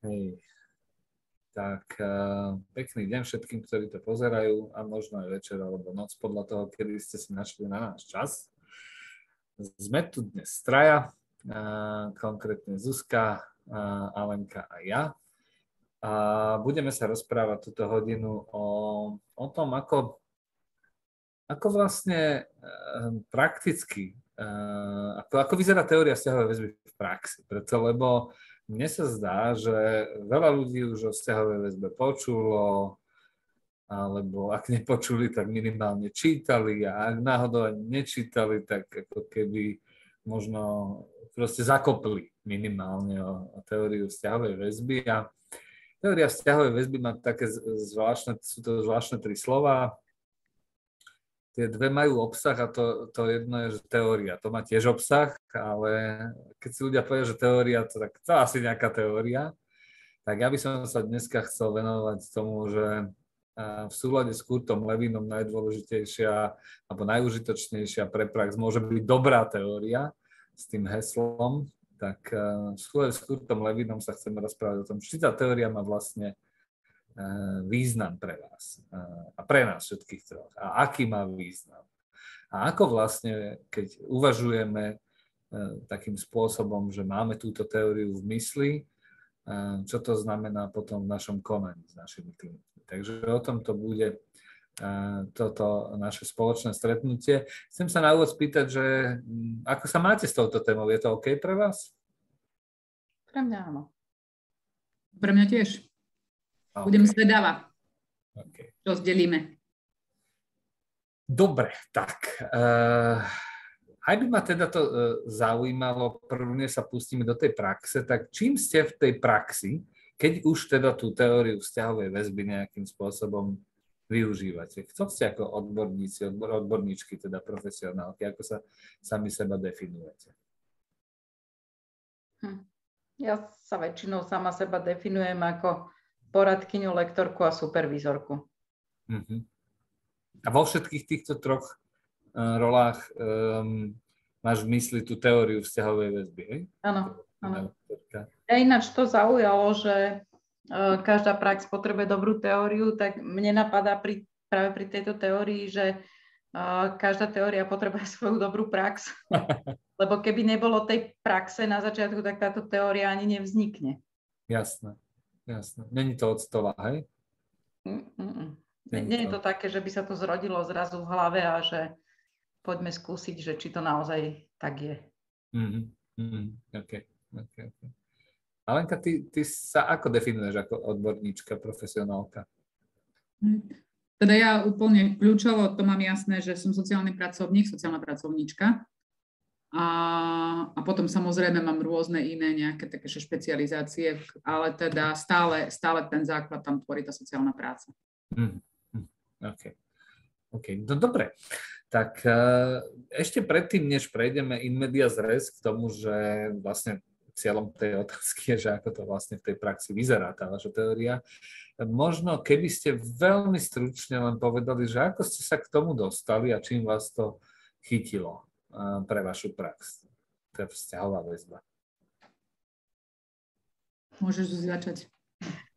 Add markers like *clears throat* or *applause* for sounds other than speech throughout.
Hej. Tak uh, pekný deň všetkým, ktorí to pozerajú a možno aj večer alebo noc podľa toho, kedy ste si našli na náš čas. Sme tu dnes traja, uh, konkrétne Zuzka, uh, Alenka a ja. A budeme sa rozprávať túto hodinu o, o tom, ako, ako vlastne prakticky, ako, ako vyzerá teória vzťahovej väzby v praxi. Preto, lebo mne sa zdá, že veľa ľudí už o vzťahovej väzbe počulo, alebo ak nepočuli, tak minimálne čítali a ak náhodou ani nečítali, tak ako keby možno proste zakopli minimálne o, o teóriu vzťahovej väzby. A teória vzťahovej väzby má také zvláštne, sú to zvláštne tri slova, tie dve majú obsah a to, to jedno je, že teória. To má tiež obsah, ale keď si ľudia povedia, že teória, to tak to asi nejaká teória. Tak ja by som sa dneska chcel venovať tomu, že v súlade s Kurtom Levinom najdôležitejšia alebo najužitočnejšia pre prax môže byť dobrá teória s tým heslom, tak v súlade s Kurtom Levinom sa chceme rozprávať o tom, či tá teória má vlastne význam pre vás eh, a pre nás všetkých troch a aký má význam. A ako vlastne, keď uvažujeme eh, takým spôsobom, že máme túto teóriu v mysli, čo to znamená potom v našom konaní s našimi klientmi. Takže o tom to bude toto naše spoločné stretnutie. Chcem sa na úvod spýtať, že hm, ako sa máte s touto témou? Je to OK pre vás? Pre mňa áno. Pre mňa tiež. Okay. Budem zvedavá, okay. čo zdelíme. Dobre, tak. Uh, aj by ma teda to uh, zaujímalo, prvne sa pustíme do tej praxe, tak čím ste v tej praxi, keď už teda tú teóriu vzťahovej väzby nejakým spôsobom využívate? Kto ste ako odborníci, odbor, odborníčky, teda profesionálky, ako sa sami seba definujete? Hm. Ja sa väčšinou sama seba definujem ako poradkyňu, lektorku a supervízorku. Uh-huh. A vo všetkých týchto troch uh, rolách um, máš v mysli tú teóriu vzťahovej väzby, hej? Áno, áno. Ja ináč to zaujalo, že uh, každá prax potrebuje dobrú teóriu, tak mne napadá pri, práve pri tejto teórii, že uh, každá teória potrebuje *laughs* svoju dobrú prax. *laughs* Lebo keby nebolo tej praxe na začiatku, tak táto teória ani nevznikne. Jasné. Jasné. Není to od stola, hej? Mm, Nie je to také, že by sa to zrodilo zrazu v hlave a že poďme skúsiť, že či to naozaj tak je. Mm-hmm. Mm-hmm. Okay. Okay, okay. Alenka, ty, ty sa ako definuješ ako odborníčka, profesionálka? Hm. Teda ja úplne kľúčovo, to mám jasné, že som sociálny pracovník, sociálna pracovníčka. A, a potom samozrejme mám rôzne iné nejaké také špecializácie, ale teda stále, stále ten základ tam tvorí tá sociálna práca. Mm, OK. OK, no dobre. Tak uh, ešte predtým, než prejdeme in media res k tomu, že vlastne cieľom tej otázky je, že ako to vlastne v tej praxi vyzerá, tá vaša teória. Možno keby ste veľmi stručne len povedali, že ako ste sa k tomu dostali a čím vás to chytilo pre vašu prax. To je vzťahová väzba. Môžeš začať.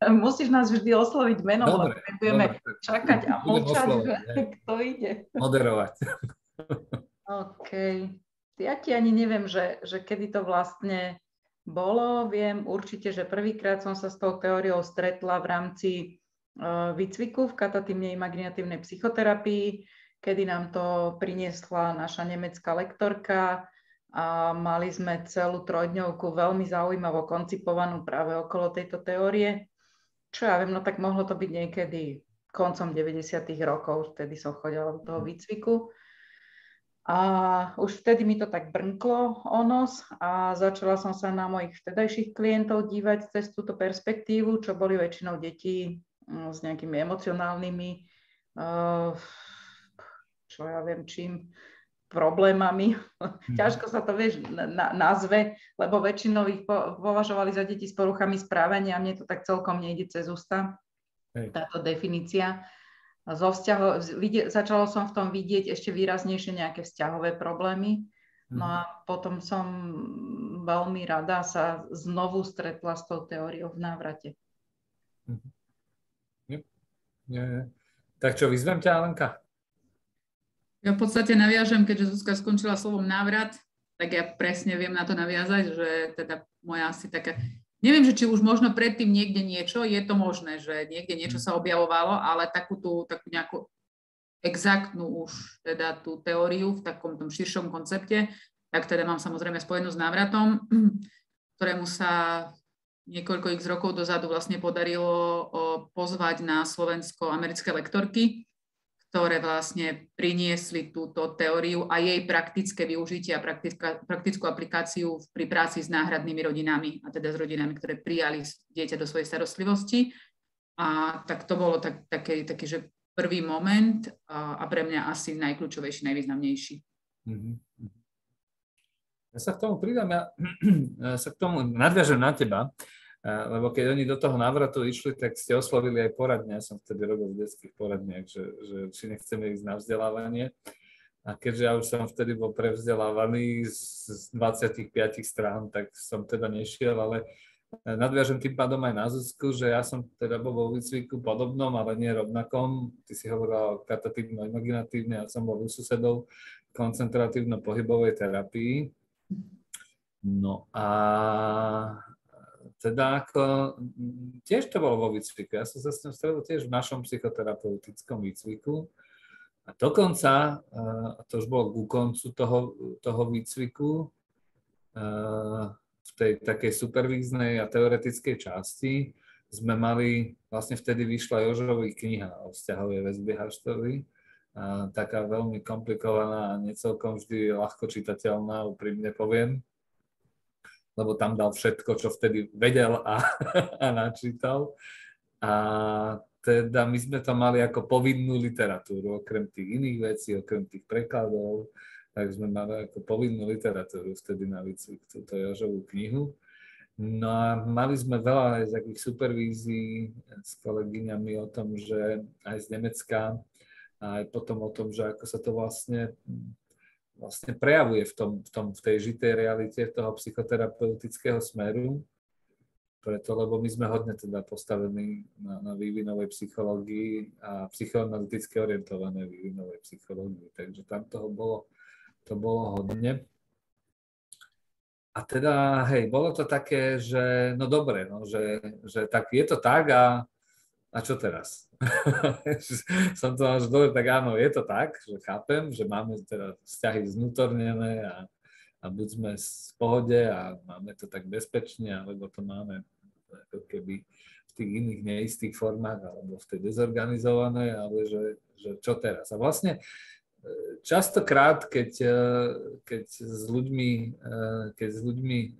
Musíš nás vždy osloviť menom, dobre, lebo budeme dobre, čakať a mlčať, *laughs* kto ide. Moderovať. OK. Ja ti ani neviem, že, že kedy to vlastne bolo. Viem určite, že prvýkrát som sa s tou teóriou stretla v rámci uh, výcviku v katatímnej imaginatívnej psychoterapii kedy nám to priniesla naša nemecká lektorka a mali sme celú trojdňovku veľmi zaujímavo koncipovanú práve okolo tejto teórie. Čo ja viem, no tak mohlo to byť niekedy koncom 90. rokov, vtedy som chodila do toho výcviku. A už vtedy mi to tak brnklo o nos a začala som sa na mojich vtedajších klientov dívať cez túto perspektívu, čo boli väčšinou deti mm, s nejakými emocionálnymi uh, čo ja viem čím, problémami. Mm. Ťažko sa to, vieš, na, nazve, lebo väčšinou ich po, považovali za deti s poruchami správania a mne to tak celkom nejde cez ústa, Hej. táto definícia. Zo vzťaho, vidie, začalo som v tom vidieť ešte výraznejšie nejaké vzťahové problémy No a potom som veľmi rada sa znovu stretla s tou teóriou v návrate. Nie, nie. Tak čo, vyzvem ťa, Alenka? Ja v podstate naviažem, keďže Zuzka skončila slovom návrat, tak ja presne viem na to naviazať, že teda moja asi taká... Neviem, že či už možno predtým niekde niečo, je to možné, že niekde niečo sa objavovalo, ale takú tú, takú nejakú exaktnú už teda tú teóriu v takom tom širšom koncepte, tak teda mám samozrejme spojenú s návratom, *clears throat* ktorému sa niekoľko x rokov dozadu vlastne podarilo pozvať na slovensko-americké lektorky, ktoré vlastne priniesli túto teóriu a jej praktické využitie a praktickú aplikáciu pri práci s náhradnými rodinami, a teda s rodinami, ktoré prijali dieťa do svojej starostlivosti. A tak to bolo tak, taký, taký, že prvý moment a pre mňa asi najkľúčovejší, najvýznamnejší. Mhm. Ja sa k tomu pridám, ja *clears throat* sa k tomu nadviažem na teba, lebo keď oni do toho návratu išli, tak ste oslovili aj poradne. Ja som vtedy robil v detských poradniach, že, že či nechceme ísť na vzdelávanie. A keďže ja už som vtedy bol prevzdelávaný z 25 strán, tak som teda nešiel, ale nadviažem tým pádom aj na Zuzku, že ja som teda bol vo výcviku podobnom, ale nie rovnakom. Ty si hovorila o katatívno-imaginatívne, ja som bol u susedov koncentratívno-pohybovej terapii. No a teda ako, tiež to bolo vo výcviku. Ja som sa s tým stredol tiež v našom psychoterapeutickom výcviku. A dokonca, a to už bolo ku koncu toho, toho výcviku, v tej takej supervíznej a teoretickej časti sme mali, vlastne vtedy vyšla Jožový kniha o vzťahovej väzbe Haštovi, taká veľmi komplikovaná a necelkom vždy ľahko čitateľná, úprimne poviem, lebo tam dal všetko, čo vtedy vedel a, *laughs* a načítal. A teda my sme to mali ako povinnú literatúru, okrem tých iných vecí, okrem tých prekladov, tak sme mali ako povinnú literatúru vtedy na výcvik túto Jožovú knihu. No a mali sme veľa aj takých supervízií s kolegyňami o tom, že aj z Nemecka, aj potom o tom, že ako sa to vlastne, vlastne prejavuje v, tom, v, tom, v tej žitej realite toho psychoterapeutického smeru, preto, lebo my sme hodne teda postavení na, na vývinovej psychológii a psychoanalyticky orientované vývinovej psychológii, takže tam toho bolo to bolo hodne. A teda, hej, bolo to také, že no dobre, no, že, že tak je to tak a, a čo teraz? *laughs* Som to že dobre, tak áno, je to tak, že chápem, že máme teda vzťahy znútornené a, a buď sme v pohode a máme to tak bezpečne, alebo to máme ako keby v tých iných neistých formách, alebo v tej dezorganizovanej, ale že, že čo teraz? A vlastne častokrát, keď, e, keď, s ľuďmi, e, keď s ľuďmi e,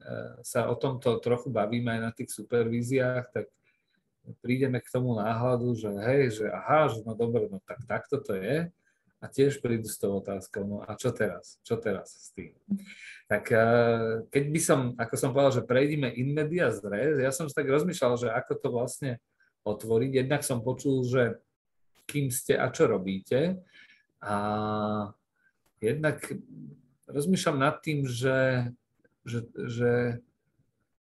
sa o tomto trochu bavíme aj na tých supervíziách, tak prídeme k tomu náhľadu, že hej, že aha, že no dobre, no tak takto to je. A tiež prídu s tou otázkou, no a čo teraz? Čo teraz s tým? Tak keď by som, ako som povedal, že prejdeme in media res, ja som si tak rozmýšľal, že ako to vlastne otvoriť. Jednak som počul, že kým ste a čo robíte, a jednak rozmýšľam nad tým, že, že, že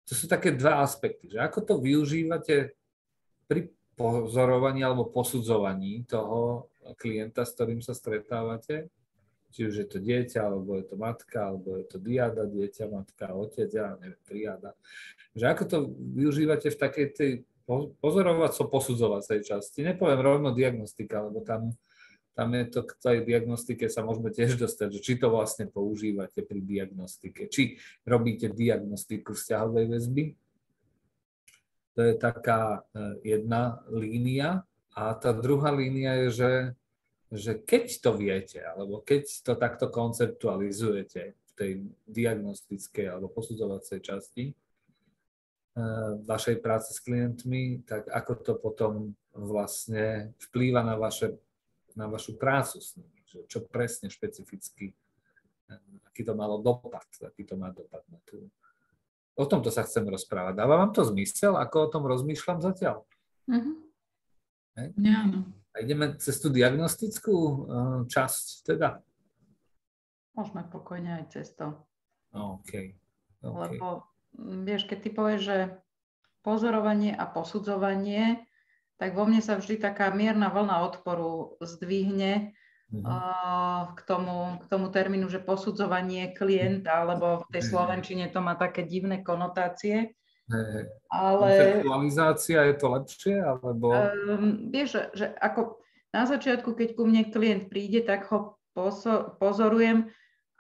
to sú také dva aspekty, že ako to využívate pri pozorovaní alebo posudzovaní toho klienta, s ktorým sa stretávate, či už je to dieťa, alebo je to matka, alebo je to diada, dieťa, matka, otec, ja neviem, triada. Že ako to využívate v takej tej pozorovaco-posudzovacej časti. Nepoviem rovno diagnostika, lebo tam tam je to k tej diagnostike sa môžeme tiež dostať, že či to vlastne používate pri diagnostike, či robíte diagnostiku vzťahovej väzby. To je taká e, jedna línia. A tá druhá línia je, že, že keď to viete, alebo keď to takto konceptualizujete v tej diagnostickej alebo posudzovacej časti e, vašej práce s klientmi, tak ako to potom vlastne vplýva na vaše na vašu prácu s nimi, čo presne špecificky, eh, aký to malo dopad, aký to má dopad na tú. O tomto sa chcem rozprávať. Dáva vám to zmysel, ako o tom rozmýšľam zatiaľ? Mm-hmm. Ja, A ideme cez tú diagnostickú uh, časť teda. Môžeme pokojne aj cez to. OK. okay. Lebo vieš, keď ty povieš, že pozorovanie a posudzovanie, tak vo mne sa vždy taká mierna vlna odporu zdvihne k, tomu, k tomu termínu, že posudzovanie klienta, lebo v tej slovenčine to má také divné konotácie. Hey, ale... Konceptualizácia je to lepšie, alebo... Um, vieš, že, že ako na začiatku, keď ku mne klient príde, tak ho pozorujem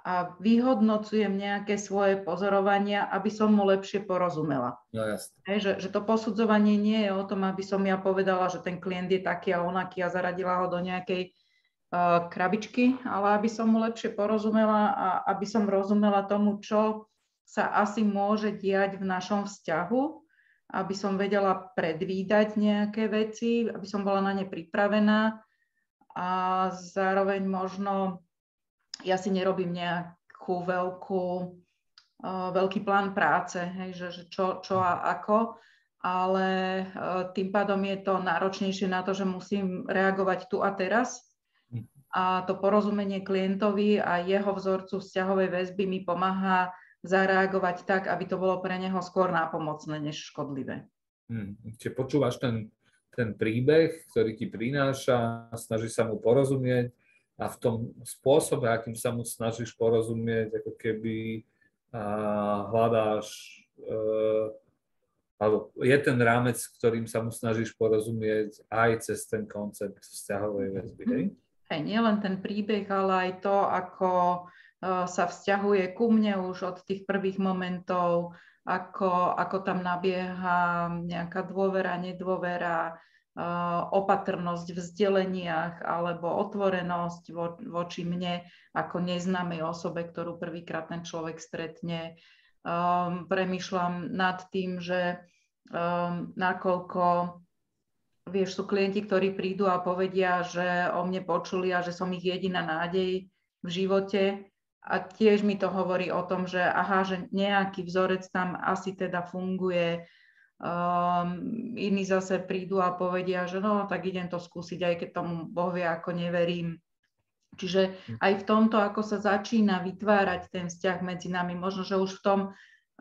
a vyhodnocujem nejaké svoje pozorovania, aby som mu lepšie porozumela. No jasne. Že, že to posudzovanie nie je o tom, aby som ja povedala, že ten klient je taký a onaký a zaradila ho do nejakej krabičky, ale aby som mu lepšie porozumela a aby som rozumela tomu, čo sa asi môže diať v našom vzťahu, aby som vedela predvídať nejaké veci, aby som bola na ne pripravená a zároveň možno ja si nerobím nejakú veľkú, uh, veľký plán práce, hej, že, že čo, čo a ako, ale uh, tým pádom je to náročnejšie na to, že musím reagovať tu a teraz. A to porozumenie klientovi a jeho vzorcu vzťahovej väzby mi pomáha zareagovať tak, aby to bolo pre neho skôr nápomocné, než škodlivé. Hmm. Čiže počúvaš ten, ten príbeh, ktorý ti prináša, snaží sa mu porozumieť, a v tom spôsobe, akým sa mu snažíš porozumieť, ako keby a hľadáš, e, alebo je ten rámec, ktorým sa mu snažíš porozumieť aj cez ten koncept vzťahovej väzby, hej? Hej, nie ten príbeh, ale aj to, ako e, sa vzťahuje ku mne už od tých prvých momentov, ako, ako tam nabieha nejaká dôvera, nedôvera, opatrnosť v vzdeleniach alebo otvorenosť vo, voči mne ako neznámej osobe, ktorú prvýkrát ten človek stretne. Um, premýšľam nad tým, že um, nakoľko vieš, sú klienti, ktorí prídu a povedia, že o mne počuli a že som ich jediná nádej v živote. A tiež mi to hovorí o tom, že aha, že nejaký vzorec tam asi teda funguje, Um, iní zase prídu a povedia, že no, tak idem to skúsiť, aj keď tomu Boh vie, ako neverím. Čiže hm. aj v tomto, ako sa začína vytvárať ten vzťah medzi nami, možno, že už v tom,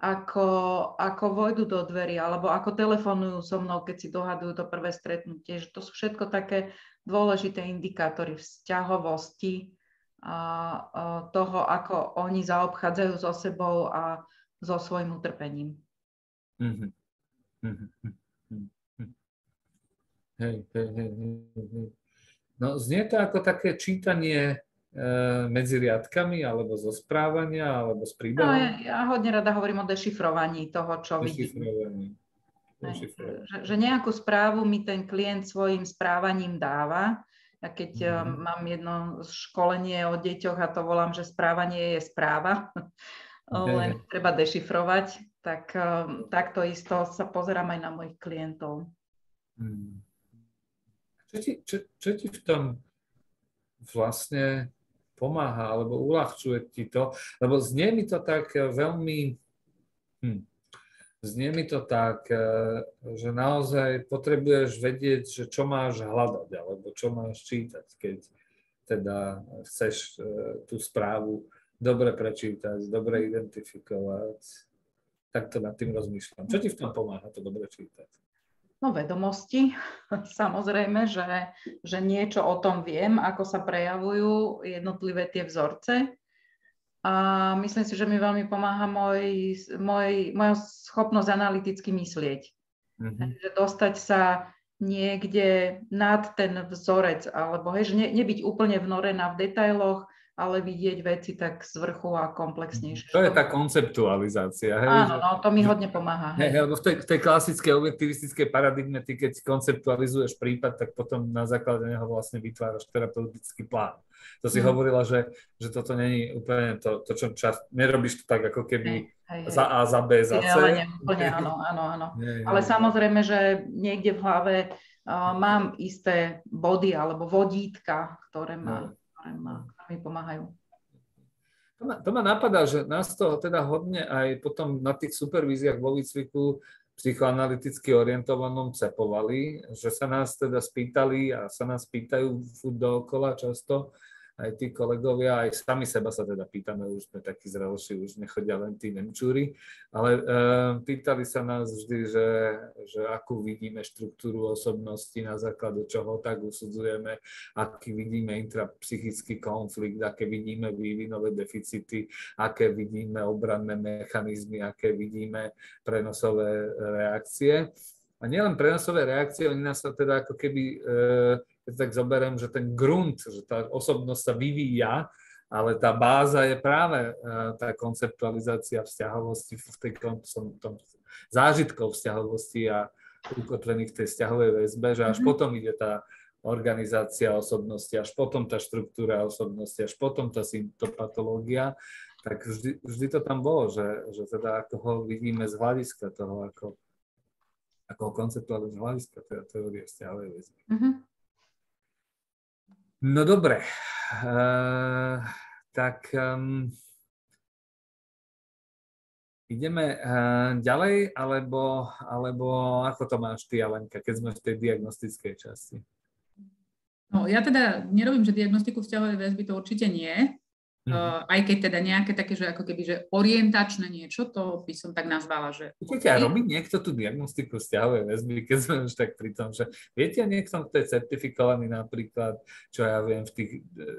ako, ako vojdu do dverí, alebo ako telefonujú so mnou, keď si dohadujú to prvé stretnutie, že to sú všetko také dôležité indikátory vzťahovosti a, a toho, ako oni zaobchádzajú so sebou a so svojim utrpením. Mm-hmm. Hej, hej, hej, hej. No znie to ako také čítanie medzi riadkami, alebo zo správania, alebo z príbehom? No, ja, ja hodne rada hovorím o dešifrovaní toho, čo vidím. Že, že nejakú správu mi ten klient svojim správaním dáva. Ja keď mm. mám jedno školenie o deťoch a to volám, že správanie je správa, *laughs* len treba dešifrovať, tak um, takto isto sa pozerám aj na mojich klientov. Hmm. Čo, ti, čo, čo ti v tom vlastne pomáha alebo uľahčuje ti to? Lebo znie mi to tak veľmi... Hm, znie mi to tak, e, že naozaj potrebuješ vedieť, že čo máš hľadať alebo čo máš čítať, keď teda chceš e, tú správu dobre prečítať, dobre identifikovať takto nad tým rozmýšľam. Čo ti v tom pomáha to dobre čítať? No vedomosti, *laughs* samozrejme, že, že niečo o tom viem, ako sa prejavujú jednotlivé tie vzorce. A myslím si, že mi veľmi pomáha môj, môj, moja schopnosť analyticky myslieť. Mm-hmm. Že dostať sa niekde nad ten vzorec, alebo hej, že ne, nebyť úplne vnorená v detailoch, ale vidieť veci tak z vrchu a komplexnejšie. To je tá konceptualizácia. Hej? Áno, no, to mi hodne pomáha. Hej, hej, v tej, v tej klasickej objektivistickej paradigme, ty keď konceptualizuješ prípad, tak potom na základe neho vlastne vytváraš terapeutický plán. To si mm. hovorila, že, že toto není úplne to, to čo čas, nerobíš to tak ako keby hej, hej, za A, za B, za C. Nie, úplne, áno, áno, áno. *laughs* Hej, ale hej. samozrejme, že niekde v hlave uh, mám isté body alebo vodítka, ktoré ma, no. ktoré ma mi pomáhajú. To ma, to ma napadá, že nás to teda hodne aj potom na tých supervíziách vo výcviku psychoanalyticky orientovanom cepovali, že sa nás teda spýtali a sa nás pýtajú dookola často, aj tí kolegovia, aj sami seba sa teda pýtame, už sme takí zrelší, už nechodia len tí nemčúri, ale e, pýtali sa nás vždy, že, že akú vidíme štruktúru osobnosti, na základe čoho tak usudzujeme, aký vidíme intrapsychický konflikt, aké vidíme vývinové deficity, aké vidíme obranné mechanizmy, aké vidíme prenosové reakcie. A nielen prenosové reakcie, oni nás teda ako keby e, keď tak zoberiem, že ten grunt, že tá osobnosť sa vyvíja, ale tá báza je práve uh, tá konceptualizácia vzťahovosti v tej tom, tom zážitkov vzťahovosti a ukotvených v tej vzťahovej väzbe, že až mm-hmm. potom ide tá organizácia osobnosti, až potom tá štruktúra osobnosti, až potom tá symptopatológia, tak vždy, vždy to tam bolo, že, že teda ako ho vidíme z hľadiska toho, ako, ako ho konceptuálne z hľadiska tej teórie vzťahovej väzby. Mm-hmm. No dobre, uh, tak um, ideme uh, ďalej, alebo, alebo ako to máš ty, Alenka, keď sme v tej diagnostickej časti? No, ja teda nerobím, že diagnostiku vzťahovej väzby to určite nie. Uh, aj keď teda nejaké také, že ako keby, že orientačné niečo, to by som tak nazvala, že... Viete, a robí niekto tú diagnostiku vzťahovej väzby, keď sme už tak pri tom, že viete, niekto, kto je certifikovaný napríklad, čo ja viem, v tých,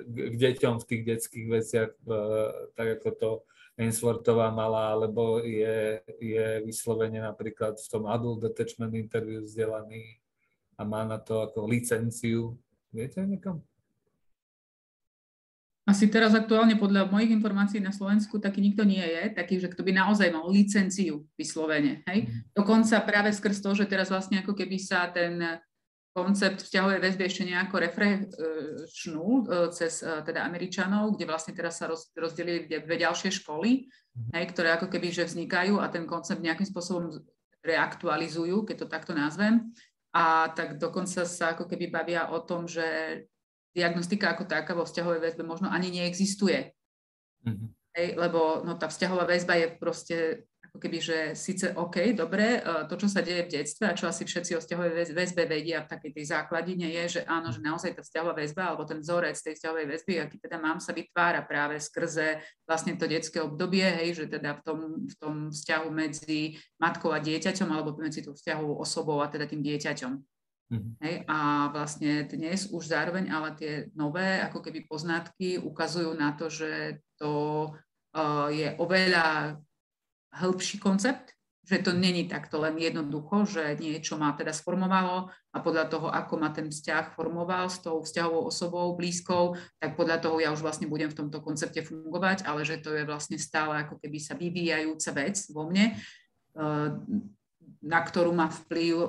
k deťom v tých detských veciach, tak ako to Ainsworthová mala, alebo je, je vyslovene napríklad v tom adult detachment interview vzdelaný a má na to ako licenciu. Viete niekom? Asi teraz aktuálne podľa mojich informácií na Slovensku taký nikto nie je, taký, že kto by naozaj mal licenciu vyslovene. Hej? Mhm. Dokonca práve skrz to, že teraz vlastne ako keby sa ten koncept vzťahovej väzby ešte nejako refreshnul e, cez e, teda Američanov, kde vlastne teraz sa rozdelili dve ďalšie školy, mhm. hej, ktoré ako keby že vznikajú a ten koncept nejakým spôsobom reaktualizujú, keď to takto nazvem. A tak dokonca sa ako keby bavia o tom, že diagnostika ako taká vo vzťahovej väzbe možno ani neexistuje. Mm-hmm. Hej, lebo no, tá vzťahová väzba je proste ako keby, že síce OK, dobre, e, to, čo sa deje v detstve a čo asi všetci o vzťahovej väzbe vedia v takej tej základine je, že áno, že naozaj tá vzťahová väzba alebo ten vzorec tej vzťahovej väzby, aký teda mám, sa vytvára práve skrze vlastne to detské obdobie, hej, že teda v tom, v tom vzťahu medzi matkou a dieťaťom alebo medzi tou vzťahovou osobou a teda tým dieťaťom. Mm-hmm. Hej, a vlastne dnes už zároveň ale tie nové ako keby poznatky ukazujú na to, že to uh, je oveľa hĺbší koncept, že to není takto len jednoducho, že niečo ma teda sformovalo a podľa toho, ako ma ten vzťah formoval s tou vzťahovou osobou blízkou, tak podľa toho ja už vlastne budem v tomto koncepte fungovať, ale že to je vlastne stále ako keby sa vyvíjajúca vec vo mne. Uh, na ktorú má vplyv e,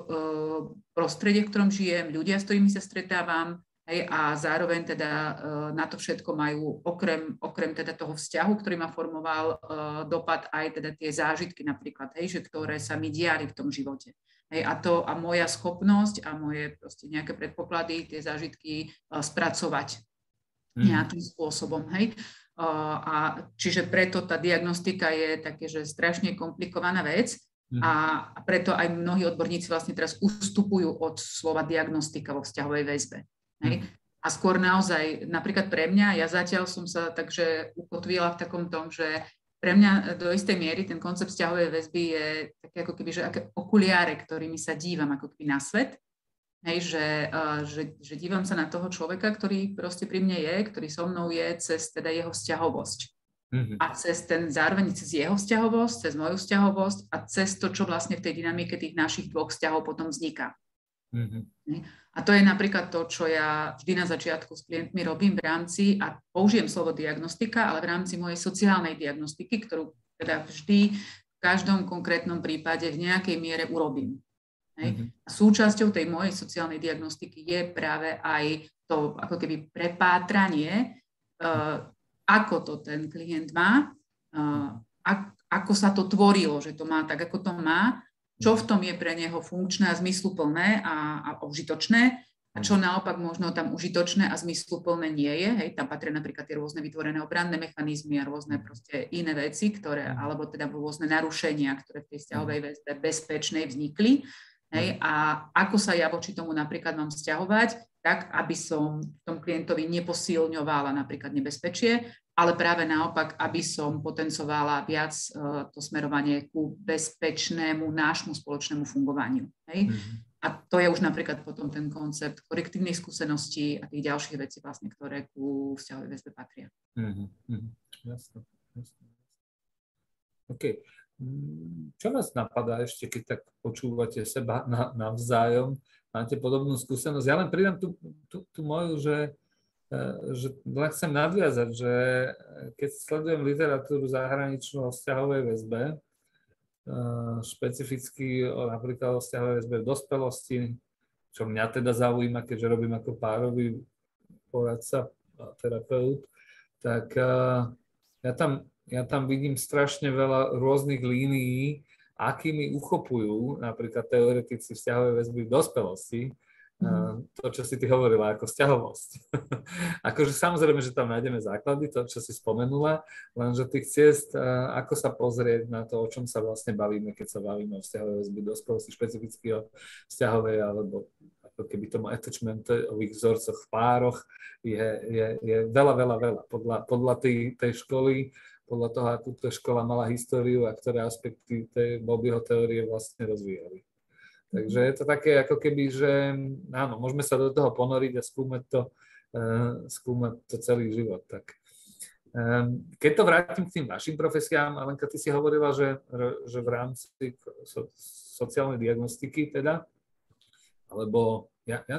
prostredie, v ktorom žijem, ľudia, s ktorými sa stretávam, hej, a zároveň teda e, na to všetko majú okrem, okrem teda toho vzťahu, ktorý ma formoval, e, dopad aj teda tie zážitky napríklad, hej, že ktoré sa mi diali v tom živote. Hej, a to a moja schopnosť a moje proste nejaké predpoklady, tie zážitky spracovať mm. nejakým spôsobom. Hej. A čiže preto tá diagnostika je také, že strašne komplikovaná vec, a preto aj mnohí odborníci vlastne teraz ustupujú od slova diagnostika vo vzťahovej väzbe. Hej? Mhm. A skôr naozaj, napríklad pre mňa, ja zatiaľ som sa takže ukotvila v takom tom, že pre mňa do istej miery ten koncept vzťahovej väzby je také ako keby, že aké okuliare, ktorými sa dívam ako keby na svet. Hej, že, uh, že, že dívam sa na toho človeka, ktorý proste pri mne je, ktorý so mnou je cez teda jeho vzťahovosť. Mm-hmm. A cez ten, zároveň cez jeho vzťahovosť, cez moju vzťahovosť a cez to, čo vlastne v tej dynamike tých našich dvoch vzťahov potom vzniká. Mm-hmm. A to je napríklad to, čo ja vždy na začiatku s klientmi robím v rámci, a použijem slovo diagnostika, ale v rámci mojej sociálnej diagnostiky, ktorú teda vždy v každom konkrétnom prípade v nejakej miere urobím. Mm-hmm. A súčasťou tej mojej sociálnej diagnostiky je práve aj to ako keby prepátranie uh, ako to ten klient má, ako sa to tvorilo, že to má tak, ako to má, čo v tom je pre neho funkčné a zmysluplné a, a užitočné a čo naopak možno tam užitočné a zmysluplné nie je. Hej, tam patria napríklad tie rôzne vytvorené obranné mechanizmy a rôzne proste iné veci, ktoré, alebo teda rôzne narušenia, ktoré v tej vzťahovej väzbe bezpečnej vznikli. Hej, a ako sa ja voči tomu napríklad mám vzťahovať, tak, aby som v tom klientovi neposilňovala napríklad nebezpečie, ale práve naopak, aby som potencovala viac uh, to smerovanie ku bezpečnému nášmu spoločnému fungovaniu. Hej? Mm-hmm. A to je už napríklad potom ten koncept korektívnej skúsenosti a tých ďalších vecí, vlastne, ktoré ku vzťahovej väzbe patria. Mm-hmm. Jasne, jasne. OK. Čo vás napadá ešte, keď tak počúvate seba na, navzájom? Máte podobnú skúsenosť? Ja len pridám tú, tú, tú moju, že, e, že len chcem nadviazať, že keď sledujem literatúru zahraničnú o vzťahovej väzbe, e, špecificky napríklad o vzťahovej väzbe v dospelosti, čo mňa teda zaujíma, keďže robím ako párový poradca terapeut, tak e, ja tam ja tam vidím strašne veľa rôznych línií, akými uchopujú napríklad teoretici vzťahové väzby v dospelosti, mm. to, čo si ty hovorila, ako vzťahovosť. *laughs* akože samozrejme, že tam nájdeme základy, to, čo si spomenula, lenže tých ciest, ako sa pozrieť na to, o čom sa vlastne bavíme, keď sa bavíme o vzťahovej väzby dospelosti, špecificky o vzťahovej alebo ako keby tomu attachmentových vzorcoch v pároch, je, je, je veľa, veľa, veľa. Podľa, podľa tej, tej školy podľa toho, akú tá škola mala históriu a ktoré aspekty tej Bobbyho teórie vlastne rozvíjali. Takže je to také ako keby, že áno, môžeme sa do toho ponoriť a skúmať to, uh, skúmať to celý život. Tak. Um, keď to vrátim k tým vašim profesiám, Alenka, ty si hovorila, že, že v rámci so, sociálnej diagnostiky teda, alebo ja, ja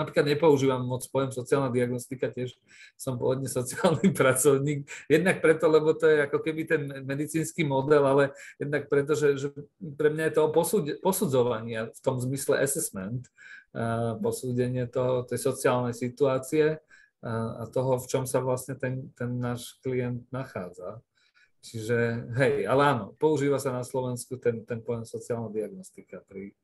napríklad nepoužívam moc pojem sociálna diagnostika, tiež som pôvodne sociálny *laughs* pracovník, jednak preto, lebo to je ako keby ten medicínsky model, ale jednak preto, že, že pre mňa je to o posúd, posudzovaní v tom zmysle assessment, uh, posúdenie toho, tej sociálnej situácie uh, a toho, v čom sa vlastne ten, ten náš klient nachádza. Čiže hej, ale áno, používa sa na Slovensku ten, ten pojem sociálna diagnostika pri,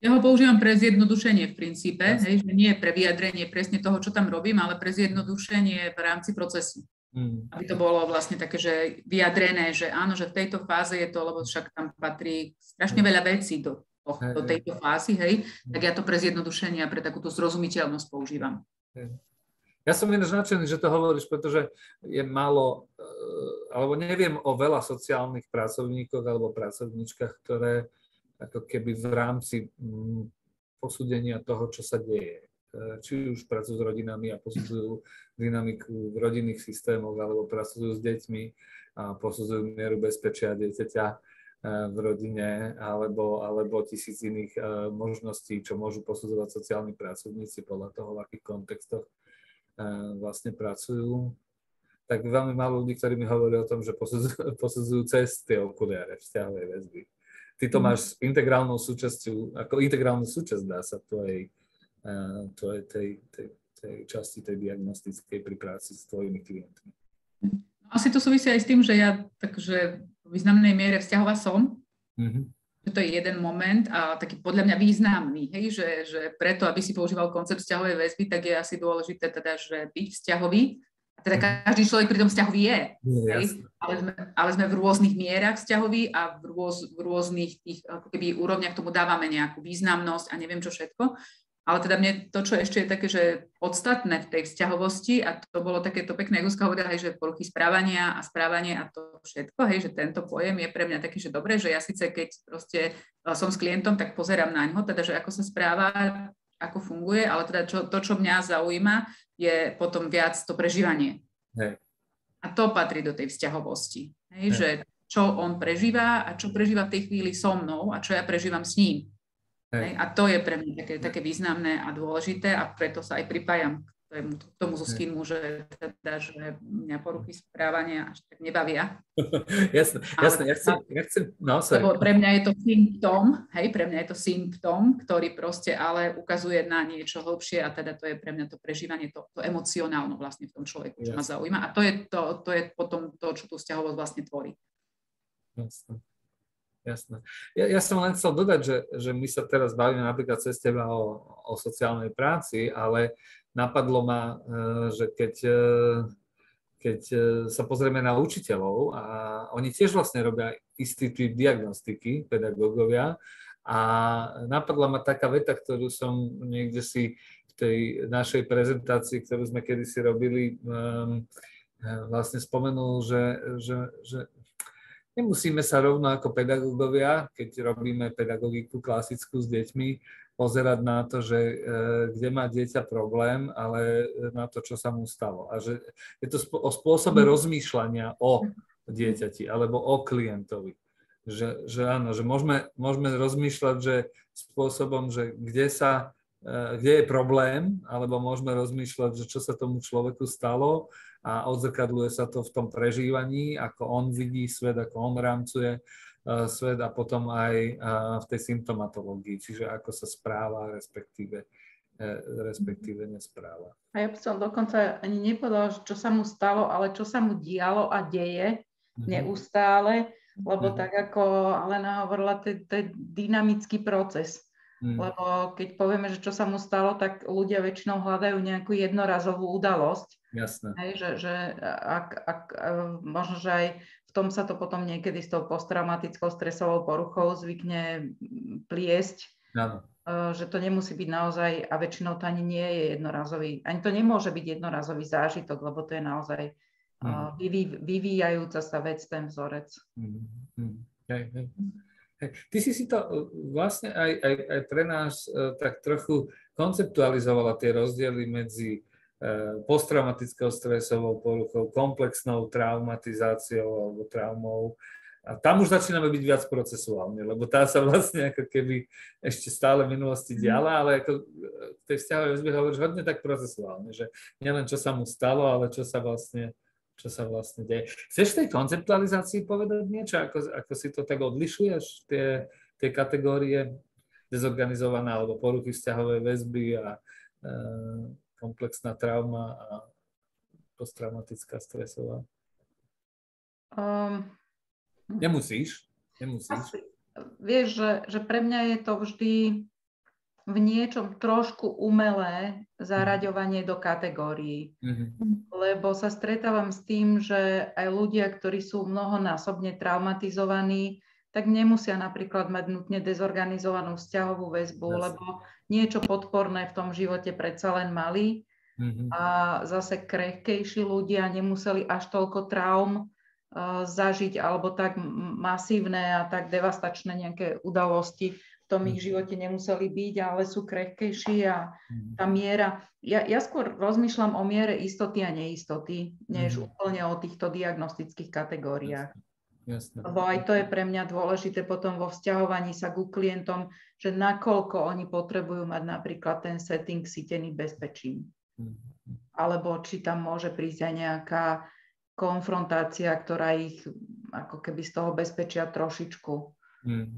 ja ho používam pre zjednodušenie v princípe, hej, že nie pre vyjadrenie presne toho, čo tam robím, ale pre zjednodušenie v rámci procesu. Mm. Aby to bolo vlastne také, že vyjadrené, že áno, že v tejto fáze je to, lebo však tam patrí strašne veľa vecí do, do, do tejto fázy, hej, mm. tak ja to pre zjednodušenie a pre takúto zrozumiteľnosť používam. Ja som ináč nadšený, že to hovoríš, pretože je málo, eh, alebo neviem o veľa sociálnych pracovníkoch alebo pracovníčkach, ktoré ako keby v rámci mm, posúdenia toho, čo sa deje. E, či už pracujú s rodinami a posudzujú dynamiku v rodinných systémoch, alebo pracujú s deťmi a posudzujú mieru bezpečia dieťaťa e, v rodine, alebo, alebo tisíc iných e, možností, čo môžu posudzovať sociálni pracovníci podľa toho, v akých kontextoch vlastne pracujú tak veľmi málo ľudí, ktorí mi hovorí o tom, že posudzujú, *laughs* posudzujú cez tie okuliare vzťahovej väzby ty to mhm. máš integrálnou súčasťou, ako integrálnu súčasť dá sa tvojej, uh, tvojej tej, tej, tej časti tej diagnostickej pri práci s tvojimi klientmi. Asi to súvisí aj s tým, že ja takže v významnej miere vzťahová som. Mm-hmm. To je jeden moment a taký podľa mňa významný, hej, že, že preto, aby si používal koncept vzťahovej väzby, tak je asi dôležité teda, že byť vzťahový, teda každý človek pri tom vzťahu je, hej? Ale, sme, ale sme v rôznych mierach vzťahoví a v, rôz, v rôznych tých ako keby úrovniach tomu dávame nejakú významnosť a neviem čo všetko. Ale teda mne to, čo ešte je také, že podstatné v tej vzťahovosti, a to bolo takéto pekné, ako hovorila, hej, že poruchy správania a správanie a to všetko, hej, že tento pojem je pre mňa taký, že dobre, že ja síce keď proste e, som s klientom, tak pozerám na ňo, teda, že ako sa správa, ako funguje, ale teda čo, to, čo mňa zaujíma, je potom viac to prežívanie. Hej. A to patrí do tej vzťahovosti. Hej, Hej. Že čo on prežíva a čo prežíva v tej chvíli so mnou a čo ja prežívam s ním. Hej. Hej. A to je pre mňa také, také významné a dôležité a preto sa aj pripájam k tomu, tomu Zuzkinu, že teda, že mňa poruchy správania až tak nebavia. *laughs* jasné, jasné, ja chcem, ja chcem, no, sorry. Lebo pre mňa je to symptóm, hej, pre mňa je to symptóm, ktorý proste ale ukazuje na niečo hlbšie a teda to je pre mňa to prežívanie, to, to emocionálno vlastne v tom človeku, čo ma zaujíma a to je, to, to je potom to, čo tú vzťahovosť vlastne tvorí. Jasné. Jasné. Ja, ja som len chcel dodať, že, že my sa teraz bavíme napríklad cez teba o, o sociálnej práci, ale napadlo ma, e, že keď, e, keď e, sa pozrieme na učiteľov a oni tiež vlastne robia istý typ diagnostiky, pedagógovia, A napadla ma taká veta, ktorú som niekde si v tej našej prezentácii, ktorú sme kedysi robili, um, vlastne spomenul, že, že, že nemusíme sa rovno ako pedagógovia, keď robíme pedagogiku klasickú s deťmi, pozerať na to, že e, kde má dieťa problém, ale na to, čo sa mu stalo. A že je to o spôsobe mhm. rozmýšľania o dieťati alebo o klientovi. Že, že áno, že môžeme, môžeme rozmýšľať, že spôsobom, že kde sa, e, kde je problém, alebo môžeme rozmýšľať, že čo sa tomu človeku stalo a odzrkadluje sa to v tom prežívaní, ako on vidí svet, ako on rámcuje svet a potom aj v tej symptomatológii, čiže ako sa správa, respektíve, e, respektíve nespráva. A ja by som dokonca ani nepovedala, čo sa mu stalo, ale čo sa mu dialo a deje mm-hmm. neustále, lebo mm-hmm. tak ako Alena hovorila, to je dynamický proces. Mm. Lebo keď povieme, že čo sa mu stalo, tak ľudia väčšinou hľadajú nejakú jednorazovú udalosť. Jasné. Hej, že, že ak, ak, e, možno, že aj v tom sa to potom niekedy s tou posttraumatickou stresovou poruchou zvykne pliesť. Áno. E, že to nemusí byť naozaj, a väčšinou to ani nie je jednorazový, ani to nemôže byť jednorazový zážitok, lebo to je naozaj vyví, vyvíjajúca sa vec, ten vzorec. Hej, hej. Ty si si to e, vlastne aj, aj, aj pre nás tak trochu konceptualizovala tie rozdiely medzi e, posttraumatickou stresovou poruchou, komplexnou traumatizáciou alebo traumou. A tam už začíname byť viac procesuálne, lebo tá sa vlastne ako keby ešte stále v minulosti mhm. diala, ale ako v tej vzťahovej väzbe hovoríš hodne tak procesuálne, že nielen čo sa mu stalo, ale čo sa vlastne čo sa vlastne deje. Chceš tej konceptualizácii povedať niečo, ako, ako si to tak odlišuješ, tie, tie kategórie dezorganizovaná alebo poruchy vzťahovej väzby a e, komplexná trauma a posttraumatická stresová? Um, nemusíš, nemusíš. Asi, vieš, že, že pre mňa je to vždy v niečom trošku umelé zaraďovanie do kategórií. Mm-hmm. Lebo sa stretávam s tým, že aj ľudia, ktorí sú mnohonásobne traumatizovaní, tak nemusia napríklad mať nutne dezorganizovanú vzťahovú väzbu, yes. lebo niečo podporné v tom živote predsa len mali. Mm-hmm. A zase krehkejší ľudia nemuseli až toľko traum uh, zažiť alebo tak masívne a tak devastačné nejaké udalosti, tom ich mhm. živote nemuseli byť, ale sú krehkejší a mhm. tá miera. Ja, ja skôr rozmýšľam o miere istoty a neistoty, než mm. úplne o týchto diagnostických kategóriách. Jasne. Lebo aj to je pre mňa dôležité potom vo vzťahovaní sa ku klientom, že nakoľko oni potrebujú mať napríklad ten setting sítený bezpečím. Mm. Alebo či tam môže prísť aj nejaká konfrontácia, ktorá ich ako keby z toho bezpečia trošičku mm.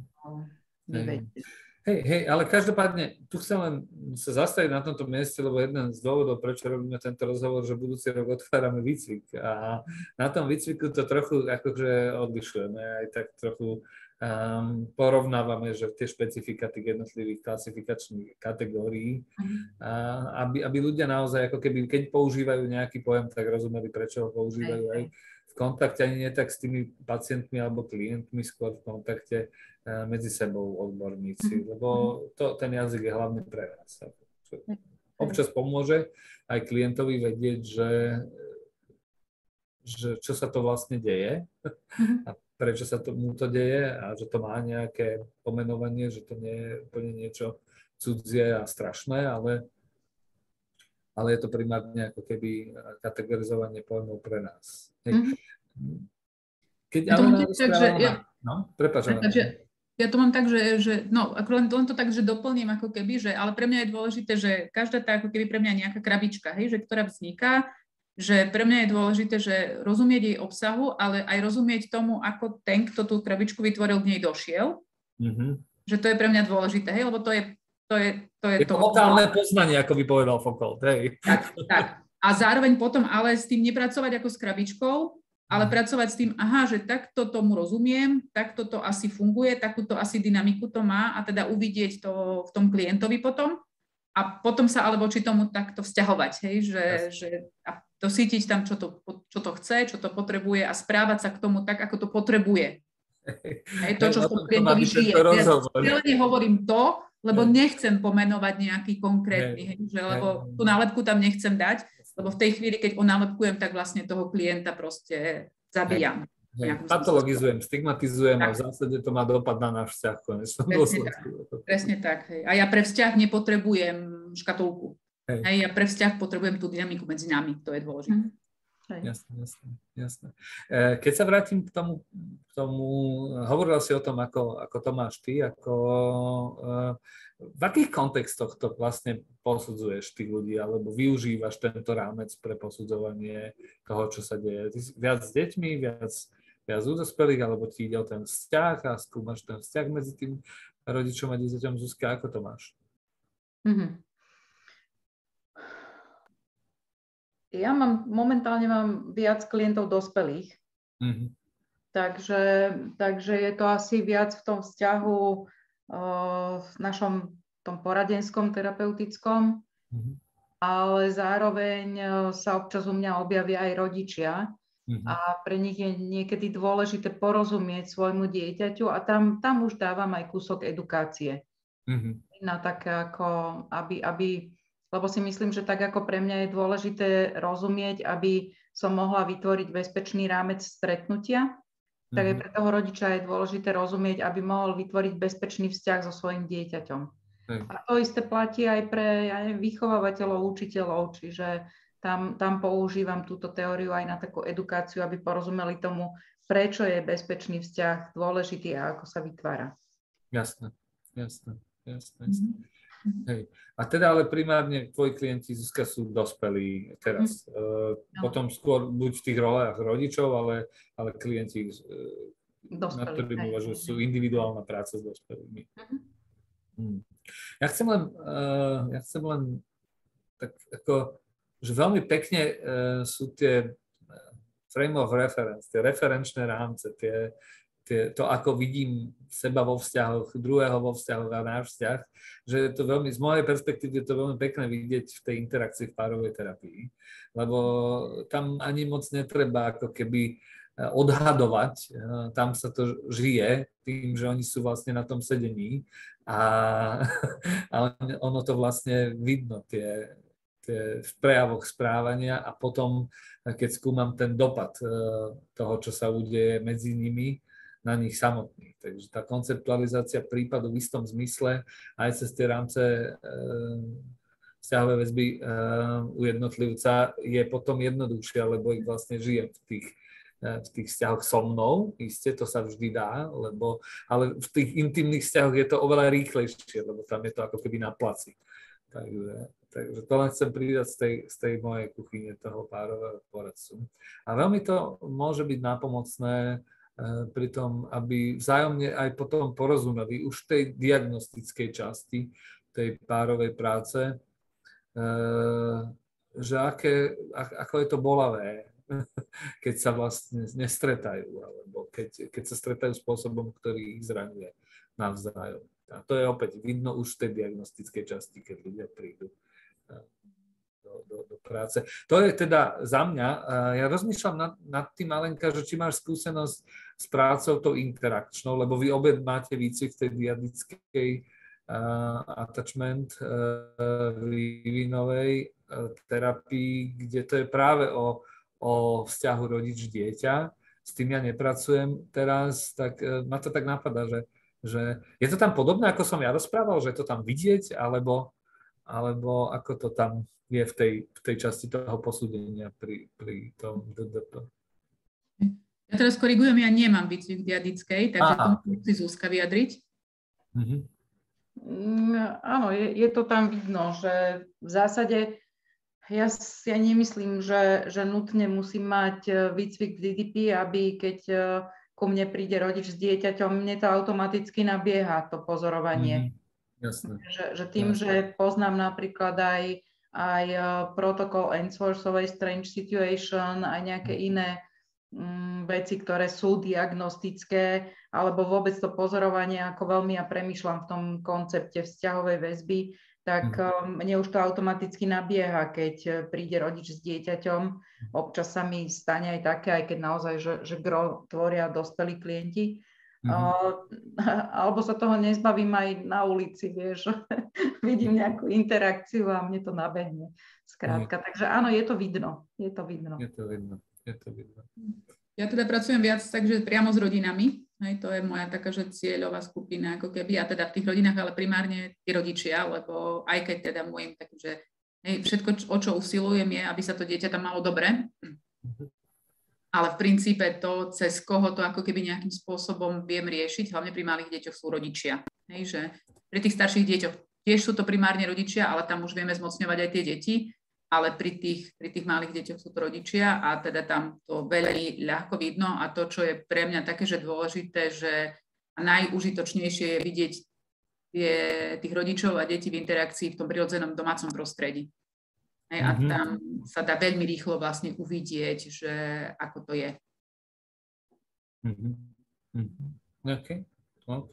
vyvedie. Hej, hej, ale každopádne, tu chcem len sa zastaviť na tomto mieste, lebo jeden z dôvodov, prečo robíme tento rozhovor, že budúci rok otvárame výcvik. A na tom výcviku to trochu akože odlišujeme, aj tak trochu um, porovnávame, že tie špecifika tých jednotlivých klasifikačných kategórií, uh, aby, aby ľudia naozaj ako keby, keď používajú nejaký pojem, tak rozumeli, prečo ho používajú. Aj v kontakte ani nie tak s tými pacientmi alebo klientmi, skôr v kontakte medzi sebou odborníci, mm-hmm. lebo to, ten jazyk je hlavne pre nás. Občas pomôže aj klientovi vedieť, že, že čo sa to vlastne deje mm-hmm. a prečo sa to, mu to deje a že to má nejaké pomenovanie, že to nie je úplne niečo cudzie a strašné, ale, ale je to primárne ako keby kategorizovanie pojmov pre nás. Mm-hmm. Keď ale tak, že ja, no, prepáč, ja to mám tak, že, že no, ako len, len to tak, že doplním ako keby, že, ale pre mňa je dôležité, že každá tá ako keby pre mňa nejaká krabička, hej, že ktorá vzniká, že pre mňa je dôležité, že rozumieť jej obsahu, ale aj rozumieť tomu, ako ten, kto tú krabičku vytvoril, k nej došiel. Mm-hmm. Že to je pre mňa dôležité, hej, lebo to je to je to. Je, je to lokálne poznanie, ako by povedal Foucault, hej. Tak, tak. A zároveň potom ale s tým nepracovať ako s krabičkou, ale pracovať s tým, aha, že takto tomu rozumiem, takto to asi funguje, takúto asi dynamiku to má a teda uvidieť to v tom klientovi potom a potom sa ale voči tomu takto vzťahovať, hej, že, že a dosítiť tam, čo to, čo to chce, čo to potrebuje a správať sa k tomu tak, ako to potrebuje. *laughs* Hej, to, čo v tom klientovi žije. Ja nehovorím to, lebo nechcem pomenovať nejaký konkrétny, hej, že, lebo tú nálepku tam nechcem dať, lebo v tej chvíli, keď onálepkujem, tak vlastne toho klienta proste zabíjam. Hej, patologizujem, stigmatizujem tak. a v zásade to má dopad na náš vzťah. Presne tak. Presne tak hej. A ja pre vzťah nepotrebujem škatulku. Hej. hej, ja pre vzťah potrebujem tú dynamiku medzi nami, to je dôležité. Mm. Jasné, jasné, jasné. E, keď sa vrátim k tomu, k tomu hovorila si o tom, ako, ako to máš ty, ako, e, v akých kontextoch to vlastne posudzuješ tých ľudí, alebo využívaš tento rámec pre posudzovanie toho, čo sa deje? Ty viac s deťmi, viac, viac u dospelých, alebo ti ide o ten vzťah a skúmaš ten vzťah medzi tým rodičom a dieťaťom. Zuzka, ako to máš? Mm-hmm. Ja mám, momentálne mám viac klientov dospelých. Mm-hmm. Takže, takže je to asi viac v tom vzťahu v našom tom poradenskom terapeutickom, mm-hmm. ale zároveň sa občas u mňa objavia aj rodičia mm-hmm. a pre nich je niekedy dôležité porozumieť svojmu dieťaťu a tam, tam už dávam aj kúsok edukácie. Mm-hmm. Na také ako, aby, aby lebo si myslím, že tak ako pre mňa je dôležité rozumieť, aby som mohla vytvoriť bezpečný rámec stretnutia. Tak aj mhm. pre toho rodiča je dôležité rozumieť, aby mohol vytvoriť bezpečný vzťah so svojim dieťaťom. Mm. A to isté platí aj pre ja neviem, vychovávateľov, učiteľov, čiže tam, tam používam túto teóriu aj na takú edukáciu, aby porozumeli tomu, prečo je bezpečný vzťah dôležitý a ako sa vytvára. Jasné, jasné, jasné. jasné. Mm-hmm. Hej. A teda ale primárne tvoji klienti Zuzka sú dospelí teraz. Mm. No. Potom skôr buď v tých rolách rodičov, ale, ale klienti, uh, na ktorých že sú individuálna práca s dospelými. Mm. Ja chcem len, uh, ja chcem len tak ako, že veľmi pekne sú tie frame of reference, tie referenčné rámce, tie, to, ako vidím seba vo vzťahoch, druhého vo vzťahoch a náš vzťah, že je to veľmi, z mojej perspektívy je to veľmi pekné vidieť v tej interakcii v párovej terapii, lebo tam ani moc netreba ako keby eh, odhadovať, eh, tam sa to žije tým, že oni sú vlastne na tom sedení a, *laughs* a ono to vlastne vidno, tie, tie v prejavoch správania a potom, keď skúmam ten dopad eh, toho, čo sa udeje medzi nimi, na nich samotných. Takže tá konceptualizácia prípadu v istom zmysle aj cez tie rámce e, vzťahové väzby e, u jednotlivca je potom jednoduchšia, lebo ich vlastne žije v tých, e, v tých vzťahoch so mnou. Isté, to sa vždy dá, lebo, ale v tých intimných vzťahoch je to oveľa rýchlejšie, lebo tam je to ako keby na placi. Takže, takže to len chcem pridať z tej, z tej mojej kuchyne toho párového poradcu. A veľmi to môže byť nápomocné Eh, pri tom, aby vzájomne aj potom porozumeli už v tej diagnostickej časti tej párovej práce, eh, že aké, ako je to bolavé, *laughs* keď sa vlastne nestretajú, alebo keď, keď sa stretajú spôsobom, ktorý ich zraňuje navzájom. A to je opäť vidno už v tej diagnostickej časti, keď ľudia prídu do, do, do práce. To je teda za mňa. Ja rozmýšľam nad, nad tým, Alenka, že či máš skúsenosť s prácou tou interakčnou, lebo vy obe máte výcvik v tej diadickej uh, attachment uh, vývinovej uh, terapii, kde to je práve o, o vzťahu rodič-dieťa. S tým ja nepracujem teraz, tak uh, ma to tak napadá, že, že je to tam podobné, ako som ja rozprával, že je to tam vidieť, alebo, alebo ako to tam je v tej, v tej časti toho posúdenia pri, pri tom DDP. Ja teraz korigujem, ja nemám výcvik diadickej, takže Aha. to musí Zuzka vyjadriť. Mm-hmm. áno, je, je to tam vidno, že v zásade ja, ja nemyslím, že, že nutne musím mať e, výcvik DDP, aby keď e, ku mne príde rodič s dieťaťom, mne to automaticky nabieha, to pozorovanie. Mm-hmm. Jasne. Že, že tým, Jasne. že poznám napríklad aj aj e, protokol Enforceovej Strange Situation, aj nejaké mhm. iné um, veci, ktoré sú diagnostické, alebo vôbec to pozorovanie, ako veľmi ja premyšľam v tom koncepte vzťahovej väzby, tak um, mne už to automaticky nabieha, keď e, príde rodič s dieťaťom. Občas sa mi stane aj také, aj keď naozaj, že, že gro tvoria dospelí klienti, Mm-hmm. *laughs* alebo sa toho nezbavím aj na ulici, vieš. *laughs* Vidím nejakú interakciu a mne to nabehne. Skrátka. Mm. Takže áno, je to vidno. Je to vidno. Je to vidno. Je to vidno. Ja teda pracujem viac takže priamo s rodinami. Hej, to je moja taká, že cieľová skupina, ako keby, a teda v tých rodinách, ale primárne tí rodičia, lebo aj keď teda môjim takým, že hej, všetko, o čo usilujem, je, aby sa to dieťa tam malo dobre. Ale v princípe to, cez koho to ako keby nejakým spôsobom viem riešiť, hlavne pri malých deťoch sú rodičia. Hej, že pri tých starších deťoch tiež sú to primárne rodičia, ale tam už vieme zmocňovať aj tie deti, ale pri tých, pri tých malých deťoch sú to rodičia a teda tam to veľmi ľahko vidno a to, čo je pre mňa také, že dôležité, že najužitočnejšie je vidieť tie, tých rodičov a detí v interakcii v tom prirodzenom domácom prostredí. Hej, a mm-hmm. tam sa dá veľmi rýchlo vlastne uvidieť, že ako to je. Mm-hmm. OK, OK,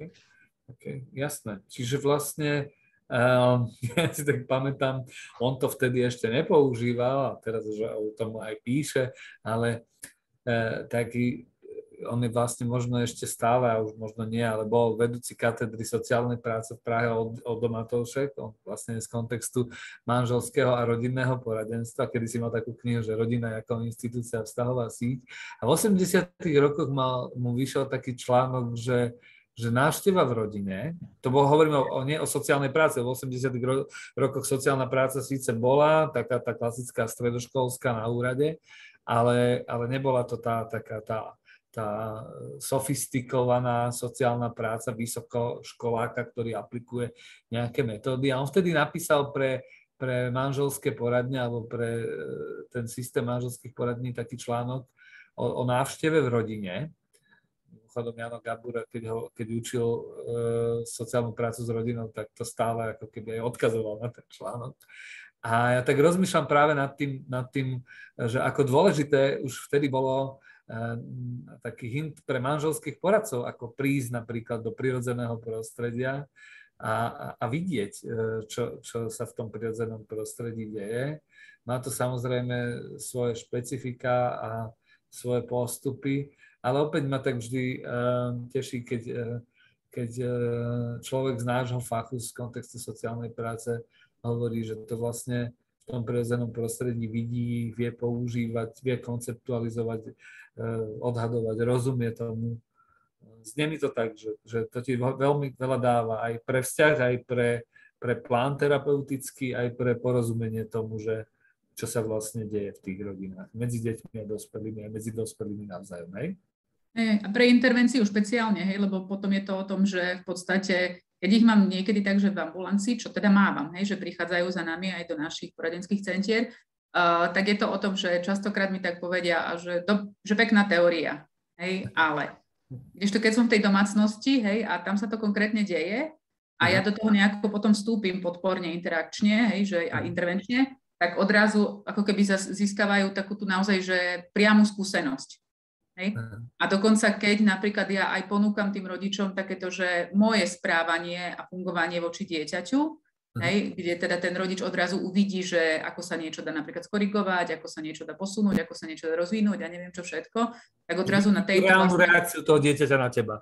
OK, jasné. Čiže vlastne um, *laughs* ja si tak pamätám, on to vtedy ešte nepoužíval a teraz už o tom aj píše, ale uh, taký on je vlastne možno ešte stále, a už možno nie, ale bol vedúci katedry sociálnej práce v Prahe od, od Matoušek, on vlastne z kontextu manželského a rodinného poradenstva, kedy si mal takú knihu, že rodina ako inštitúcia vztahová síť. A v 80 rokoch mal, mu vyšiel taký článok, že že návšteva v rodine, to bol, hovorím o, o, nie o sociálnej práce, v 80 ro- rokoch sociálna práca síce bola, taká tá klasická stredoškolská na úrade, ale, ale nebola to tá taká tá tá sofistikovaná sociálna práca vysokoškoláka, ktorý aplikuje nejaké metódy. A on vtedy napísal pre, pre manželské poradne alebo pre e, ten systém manželských poradní taký článok o, o návšteve v rodine. Mimochodom Jano Gabura, keď, ho, keď učil e, sociálnu prácu s rodinou, tak to stále ako keby aj odkazoval na ten článok. A ja tak rozmýšľam práve nad tým, nad tým, že ako dôležité už vtedy bolo taký hint pre manželských poradcov, ako prísť napríklad do prirodzeného prostredia a, a, vidieť, e, čo, čo sa v tom prirodzenom prostredí deje. Má to samozrejme svoje špecifika a svoje postupy, ale opäť ma tak vždy uh, teší, keď, uh, keď človek z nášho fachu z kontextu sociálnej práce hovorí, že to vlastne v tom prirodzenom prostredí vidí, vie používať, vie konceptualizovať odhadovať, rozumie tomu. Znie mi to tak, že, že to ti veľmi veľa dáva aj pre vzťah, aj pre, pre plán terapeutický, aj pre porozumenie tomu, že čo sa vlastne deje v tých rodinách, medzi deťmi a dospelými, aj medzi dospelými navzájom, hej? A pre intervenciu špeciálne, hej, lebo potom je to o tom, že v podstate, keď ich mám niekedy tak, že v ambulancii, čo teda mávam, hej, že prichádzajú za nami aj do našich poradenských centier, uh, tak je to o tom, že častokrát mi tak povedia, že, do, že pekná teória, hej, ale to, keď som v tej domácnosti, hej, a tam sa to konkrétne deje a ja do toho nejako potom vstúpim podporne, interakčne, hej, že a intervenčne, tak odrazu ako keby získavajú takú tu naozaj, že priamu skúsenosť. Hej? A dokonca, keď napríklad ja aj ponúkam tým rodičom takéto, že moje správanie a fungovanie voči dieťaťu. Hej, kde teda ten rodič odrazu uvidí, že ako sa niečo dá napríklad skorigovať, ako sa niečo dá posunúť, ako sa niečo dá rozvinúť a ja neviem čo všetko, tak odrazu na tej... Reálnu vlastne... reakciu toho dieťaťa na teba.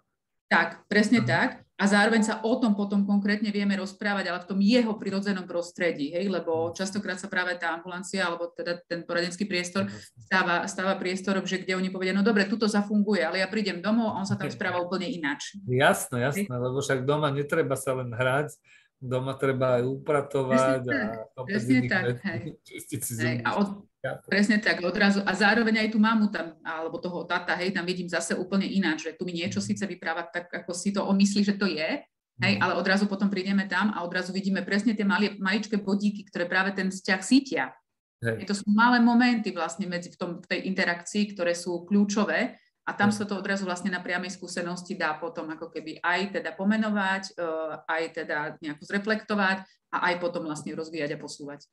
Tak, presne uh-huh. tak. A zároveň sa o tom potom konkrétne vieme rozprávať, ale v tom jeho prirodzenom prostredí, hej, lebo mhm. častokrát sa práve tá ambulancia, alebo teda ten poradenský priestor stáva, stáva priestorom, že kde oni povedia, no dobre, tuto zafunguje, ale ja prídem domov a on sa tam správa úplne ináč. Jasné, jasné, lebo však doma netreba sa len hrať, doma treba aj upratovať presne a presne tak, hej. *laughs* hej. A od, presne tak, odrazu. A zároveň aj tú mamu tam, alebo toho tata, hej, tam vidím zase úplne ináč, že tu mi niečo síce vypráva tak, ako si to on myslí, že to je, hej, mhm. ale odrazu potom prídeme tam a odrazu vidíme presne tie mali, maličké bodíky, ktoré práve ten vzťah sítia. Hej. To sú malé momenty vlastne medzi v, tom, v tej interakcii, ktoré sú kľúčové a tam sa to odrazu vlastne na priamej skúsenosti dá potom ako keby aj teda pomenovať, e, aj teda nejako zreflektovať a aj potom vlastne rozvíjať a posúvať.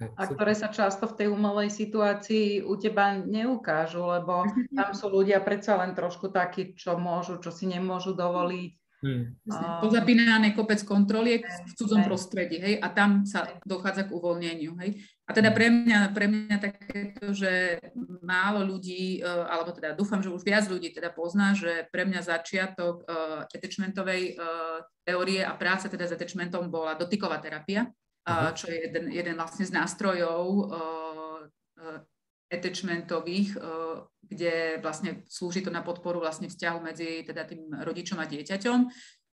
A ktoré sa často v tej umelej situácii u teba neukážu, lebo tam sú ľudia predsa len trošku takí, čo môžu, čo si nemôžu dovoliť. Hmm. Pozapínané kopec kontroliek v cudzom prostredí, hej, a tam sa dochádza k uvoľneniu, hej. A teda pre mňa, pre mňa takéto, že málo ľudí, e, alebo teda dúfam, že už viac ľudí teda pozná, že pre mňa začiatok uh, attachmentovej uh, teórie a práce teda s attachmentom bola dotyková terapia, uh, čo je jeden, jeden vlastne z nástrojov attachmentových, kde vlastne slúži to na podporu vlastne vzťahu medzi teda tým rodičom a dieťaťom.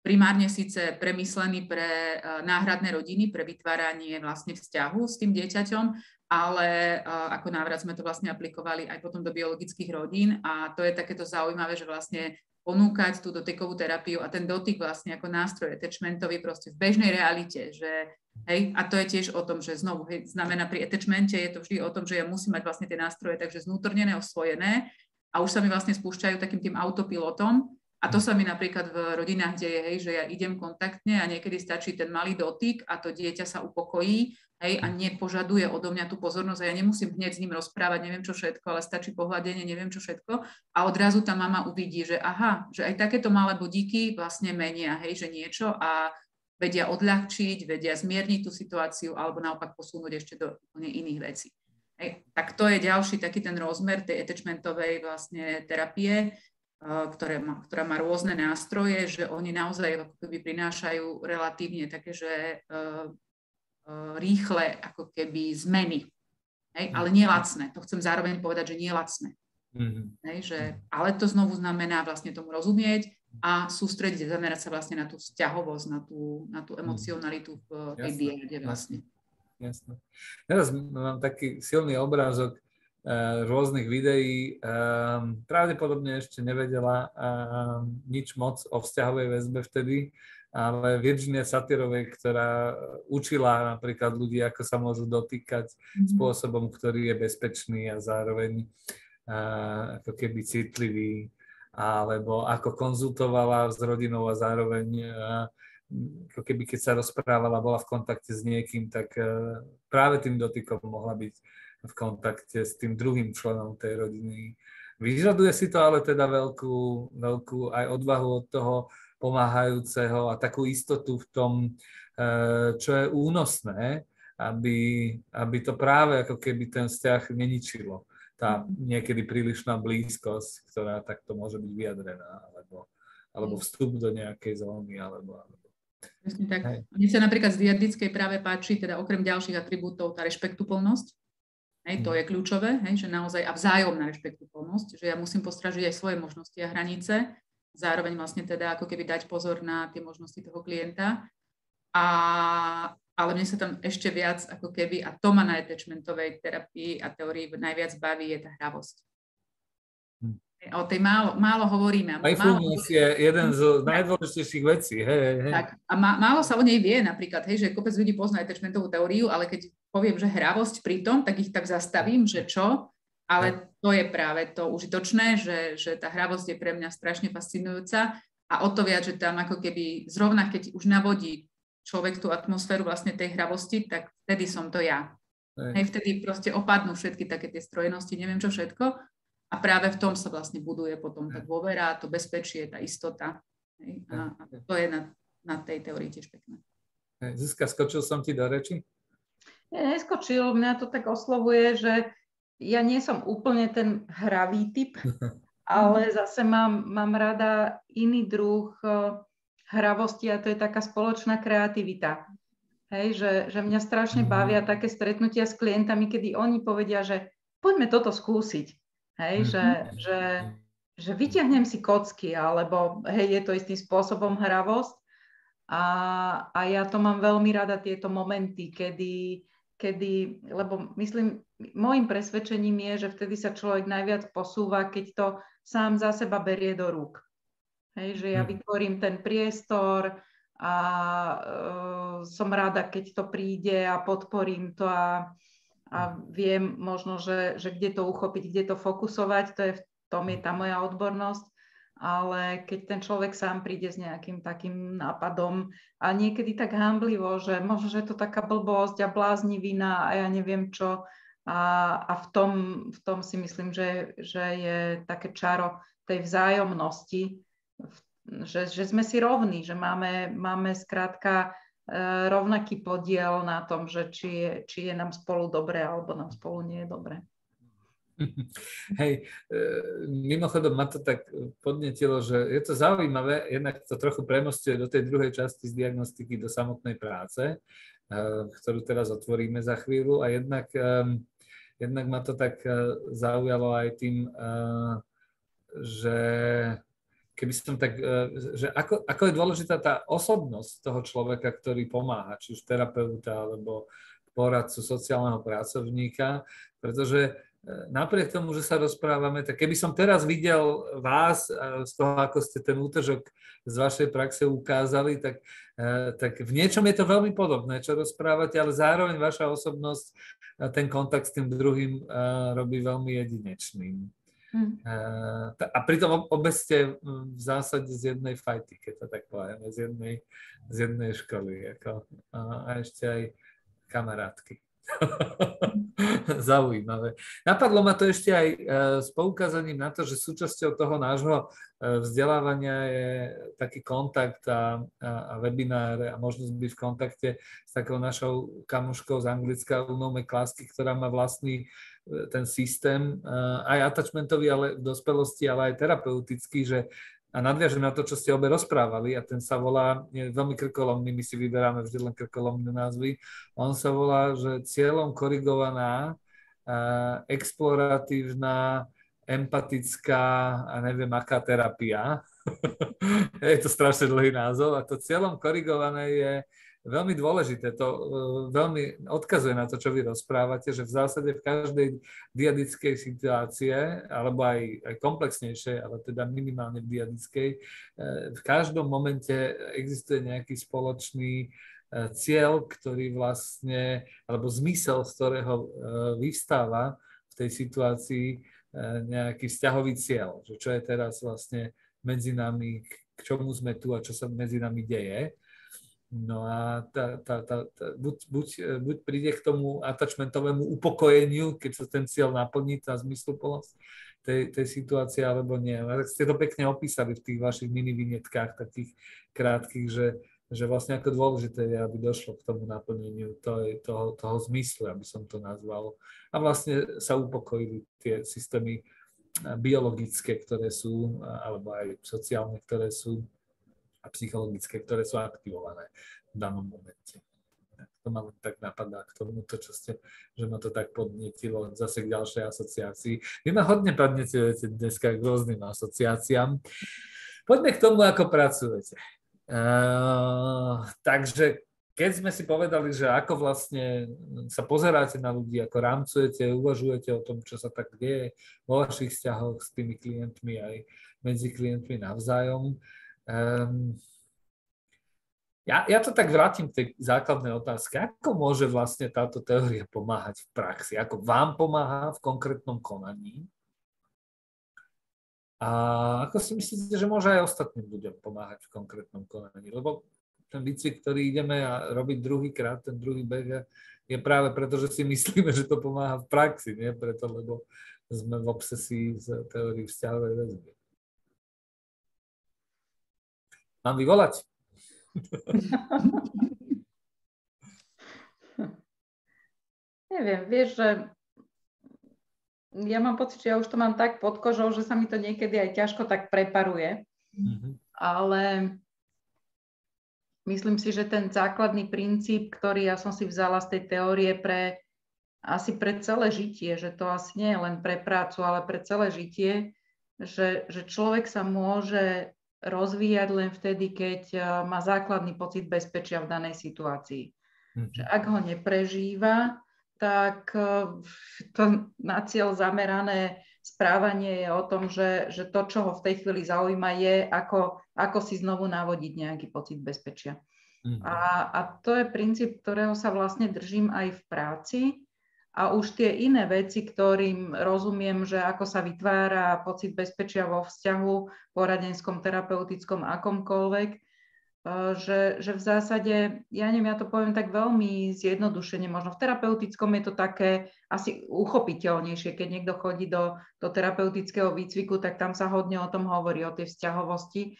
Primárne síce premyslený pre náhradné rodiny, pre vytváranie vlastne vzťahu s tým dieťaťom, ale ako návrat sme to vlastne aplikovali aj potom do biologických rodín a to je takéto zaujímavé, že vlastne ponúkať tú dotykovú terapiu a ten dotyk vlastne ako nástroj attachmentový proste v bežnej realite, že hej, a to je tiež o tom, že znovu, hej, znamená pri attachmente je to vždy o tom, že ja musím mať vlastne tie nástroje takže znútornené, osvojené a už sa mi vlastne spúšťajú takým tým autopilotom a to sa mi napríklad v rodinách deje, hej, že ja idem kontaktne a niekedy stačí ten malý dotyk a to dieťa sa upokojí hej, a nepožaduje odo mňa tú pozornosť a ja nemusím hneď s ním rozprávať, neviem čo všetko, ale stačí pohľadenie, neviem čo všetko a odrazu tá mama uvidí, že aha, že aj takéto malé bodíky vlastne menia, hej, že niečo a vedia odľahčiť, vedia zmierniť tú situáciu alebo naopak posunúť ešte do úplne iných vecí. Hej. Tak to je ďalší taký ten rozmer tej attachmentovej vlastne terapie, ktoré má, ktorá má rôzne nástroje, že oni naozaj ako keby prinášajú relatívne také, že uh, uh, rýchle ako keby zmeny. Hej? Ale nie lacné. To chcem zároveň povedať, že nie lacné. Mm-hmm. Hej? Že, ale to znovu znamená vlastne tomu rozumieť a sústrediť, zamerať sa vlastne na tú vzťahovosť, na tú, na tú mhm. emocionalitu v tej diade vlastne. Jasne. Teraz mám taký silný obrázok Eh, rôznych videí. Um, pravdepodobne ešte nevedela um, nič moc o vzťahovej väzbe vtedy, ale Virginia Satyrovej, ktorá učila napríklad ľudí, ako sa môžu dotýkať mm-hmm. spôsobom, ktorý je bezpečný a zároveň uh, ako keby citlivý, alebo ako konzultovala s rodinou a zároveň uh, ako keby keď sa rozprávala, bola v kontakte s niekým, tak uh, práve tým dotykom mohla byť v kontakte s tým druhým členom tej rodiny. Vyžaduje si to ale teda veľkú, veľkú aj odvahu od toho pomáhajúceho a takú istotu v tom, eh, čo je únosné, aby, aby to práve ako keby ten vzťah neničilo. Tá niekedy prílišná blízkosť, ktorá takto môže byť vyjadrená, alebo, alebo vstup do nejakej zóny, alebo, alebo Presne tak. Mne sa napríklad z diadickej práve páči, teda okrem ďalších atribútov, tá rešpektuplnosť, Hej, to mm. je kľúčové, hej, že naozaj a vzájomná rešpektuplnosť, že ja musím postražiť aj svoje možnosti a hranice, zároveň vlastne teda ako keby dať pozor na tie možnosti toho klienta. A, ale mne sa tam ešte viac ako keby, a to ma na attachmentovej terapii a teórii najviac baví, je tá hravosť. O tej málo, málo hovoríme. Mindfulness málo... je jeden z najdôležitejších vecí. Hej, hej. Tak, a má, málo sa o nej vie napríklad, hej, že kopec ľudí pozná attachmentovú teóriu, ale keď poviem, že hravosť pri tom, tak ich tak zastavím, že čo, ale to je práve to užitočné, že, že tá hravosť je pre mňa strašne fascinujúca a o to viac, že tam ako keby zrovna keď už navodí človek tú atmosféru vlastne tej hravosti, tak vtedy som to ja. Hej. Vtedy proste opadnú všetky také tie strojenosti, neviem čo všetko a práve v tom sa vlastne buduje potom tá dôvera, to bezpečie, tá istota. Hej? A, a to je na, na tej teórii tiež pekné. Zuzka, skočil som ti do reči? Nie, neskočil. Mňa to tak oslovuje, že ja nie som úplne ten hravý typ, *laughs* ale zase mám, mám rada iný druh eh, hravosti a to je taká spoločná kreativita. Hej, že, že mňa strašne mhm. bavia také stretnutia s klientami, kedy oni povedia, že poďme toto skúsiť. Hej, mm-hmm. že, že, že vyťahnem si kocky, alebo hej, je to istým spôsobom hravosť. A, a ja to mám veľmi rada, tieto momenty, kedy, kedy, lebo myslím, môjim presvedčením je, že vtedy sa človek najviac posúva, keď to sám za seba berie do rúk. Hej, že ja mhm. vytvorím ten priestor a uh, som rada, keď to príde a podporím to a, a viem možno, že, že kde to uchopiť, kde to fokusovať, to je v tom je tá moja odbornosť, ale keď ten človek sám príde s nejakým takým nápadom a niekedy tak hamblivo, že možno, že je to taká blbosť a bláznivina a ja neviem čo, a, a v, tom, v tom si myslím, že, že je také čaro tej vzájomnosti, že, že sme si rovní, že máme, máme skrátka rovnaký podiel na tom, že či je, či je nám spolu dobre alebo nám spolu nie je dobre. *laughs* Hej, e, mimochodom ma to tak podnetilo, že je to zaujímavé, jednak to trochu premostuje do tej druhej časti z diagnostiky do samotnej práce, e, ktorú teraz otvoríme za chvíľu a jednak, jednak ma to tak zaujalo aj tým, že keby som tak, e, že ako, ako je dôležitá tá osobnosť toho človeka, ktorý pomáha, či už terapeuta alebo poradcu sociálneho pracovníka, pretože e, napriek tomu, že sa rozprávame, tak keby som teraz videl vás e, z toho, ako ste ten útržok z vašej praxe ukázali, tak, tak v niečom je to veľmi podobné, čo rozprávate, ale zároveň vaša osobnosť ten kontakt s tým druhým robí veľmi jedinečným. Hmm. A pritom obe ste v zásade z jednej fajty, keď to tak poviem, z jednej, z jednej školy. Ako, a ešte aj kamarátky. *laughs* Zaujímavé. Napadlo ma to ešte aj e, s poukázaním na to, že súčasťou toho nášho e, vzdelávania je taký kontakt a, a, a webinár a možnosť byť v kontakte s takou našou kamoškou z Anglicka, Unou Klásky, ktorá má vlastný ten systém, aj attachmentový, ale v dospelosti, ale aj terapeutický, že a nadviažem na to, čo ste obe rozprávali a ten sa volá, je veľmi krkolomný, my si vyberáme vždy len krkolomné názvy, on sa volá, že cieľom korigovaná, exploratívna, empatická a neviem aká terapia. *laughs* je to strašne dlhý názov a to cieľom korigované je veľmi dôležité. To uh, veľmi odkazuje na to, čo vy rozprávate, že v zásade v každej diadickej situácie, alebo aj, aj komplexnejšej, ale teda minimálne v diadickej, uh, v každom momente existuje nejaký spoločný uh, cieľ, ktorý vlastne, alebo zmysel, z ktorého vyvstáva v tej situácii nejaký vzťahový cieľ, že čo je teraz vlastne medzi nami, k čomu sme tu a čo sa medzi nami deje. No a tá, tá, tá, tá, buď, buď, buď príde k tomu attachmentovému upokojeniu, keď sa ten cieľ naplní, tá zmysluplnosť tej, tej situácie, alebo nie. A tak ste to pekne opísali v tých vašich mini vinetkách, takých krátkých, že, že vlastne ako dôležité je, aby došlo k tomu naplneniu toho, toho, toho zmyslu, aby som to nazval. A vlastne sa upokojili tie systémy biologické, ktoré sú, alebo aj sociálne, ktoré sú a psychologické, ktoré sú aktivované v danom momente. To ma tak napadá k tomuto, čo ste, že ma to tak podnetilo zase k ďalšej asociácii. Vy ma hodne podnetujete dneska k rôznym asociáciám. Poďme k tomu, ako pracujete. Uh, takže keď sme si povedali, že ako vlastne sa pozeráte na ľudí, ako rámcujete, uvažujete o tom, čo sa tak deje vo vašich vzťahoch s tými klientmi aj medzi klientmi navzájom, Um, ja, ja to tak vrátim k tej základnej otázke. Ako môže vlastne táto teória pomáhať v praxi? Ako vám pomáha v konkrétnom konaní? A ako si myslíte, že môže aj ostatným ľuďom pomáhať v konkrétnom konaní? Lebo ten výcvik, ktorý ideme a robiť druhýkrát, ten druhý beh, je práve preto, že si *laughs* myslíme, že to pomáha v praxi, nie preto, lebo sme v obsesii z teórii vzťahovej väzby. Mám vyvolať? Neviem, vieš, že ja mám pocit, že ja už to mám tak pod kožou, že sa mi to niekedy aj ťažko tak preparuje. Mm-hmm. Ale myslím si, že ten základný princíp, ktorý ja som si vzala z tej teórie pre asi pre celé žitie, že to asi nie je len pre prácu, ale pre celé žitie, že, že človek sa môže rozvíjať len vtedy, keď eh, má základný pocit bezpečia v danej situácii. Mm-hmm. Že ak ho neprežíva, tak eh, *laughs* to na cieľ zamerané správanie je o tom, že, že to, čo ho v tej chvíli zaujíma, je, ako, ako si znovu navodiť nejaký pocit bezpečia. Mm-hmm. A, a to je princíp, ktorého sa vlastne držím aj v práci, a už tie iné veci, ktorým rozumiem, že ako sa vytvára pocit bezpečia vo vzťahu poradenskom, terapeutickom, akomkoľvek, eh, že, že v zásade, ja neviem, ja to poviem tak veľmi zjednodušene, možno v terapeutickom je to také asi uchopiteľnejšie, keď niekto chodí do, do terapeutického výcviku, tak tam sa hodne o tom hovorí, o tej vzťahovosti.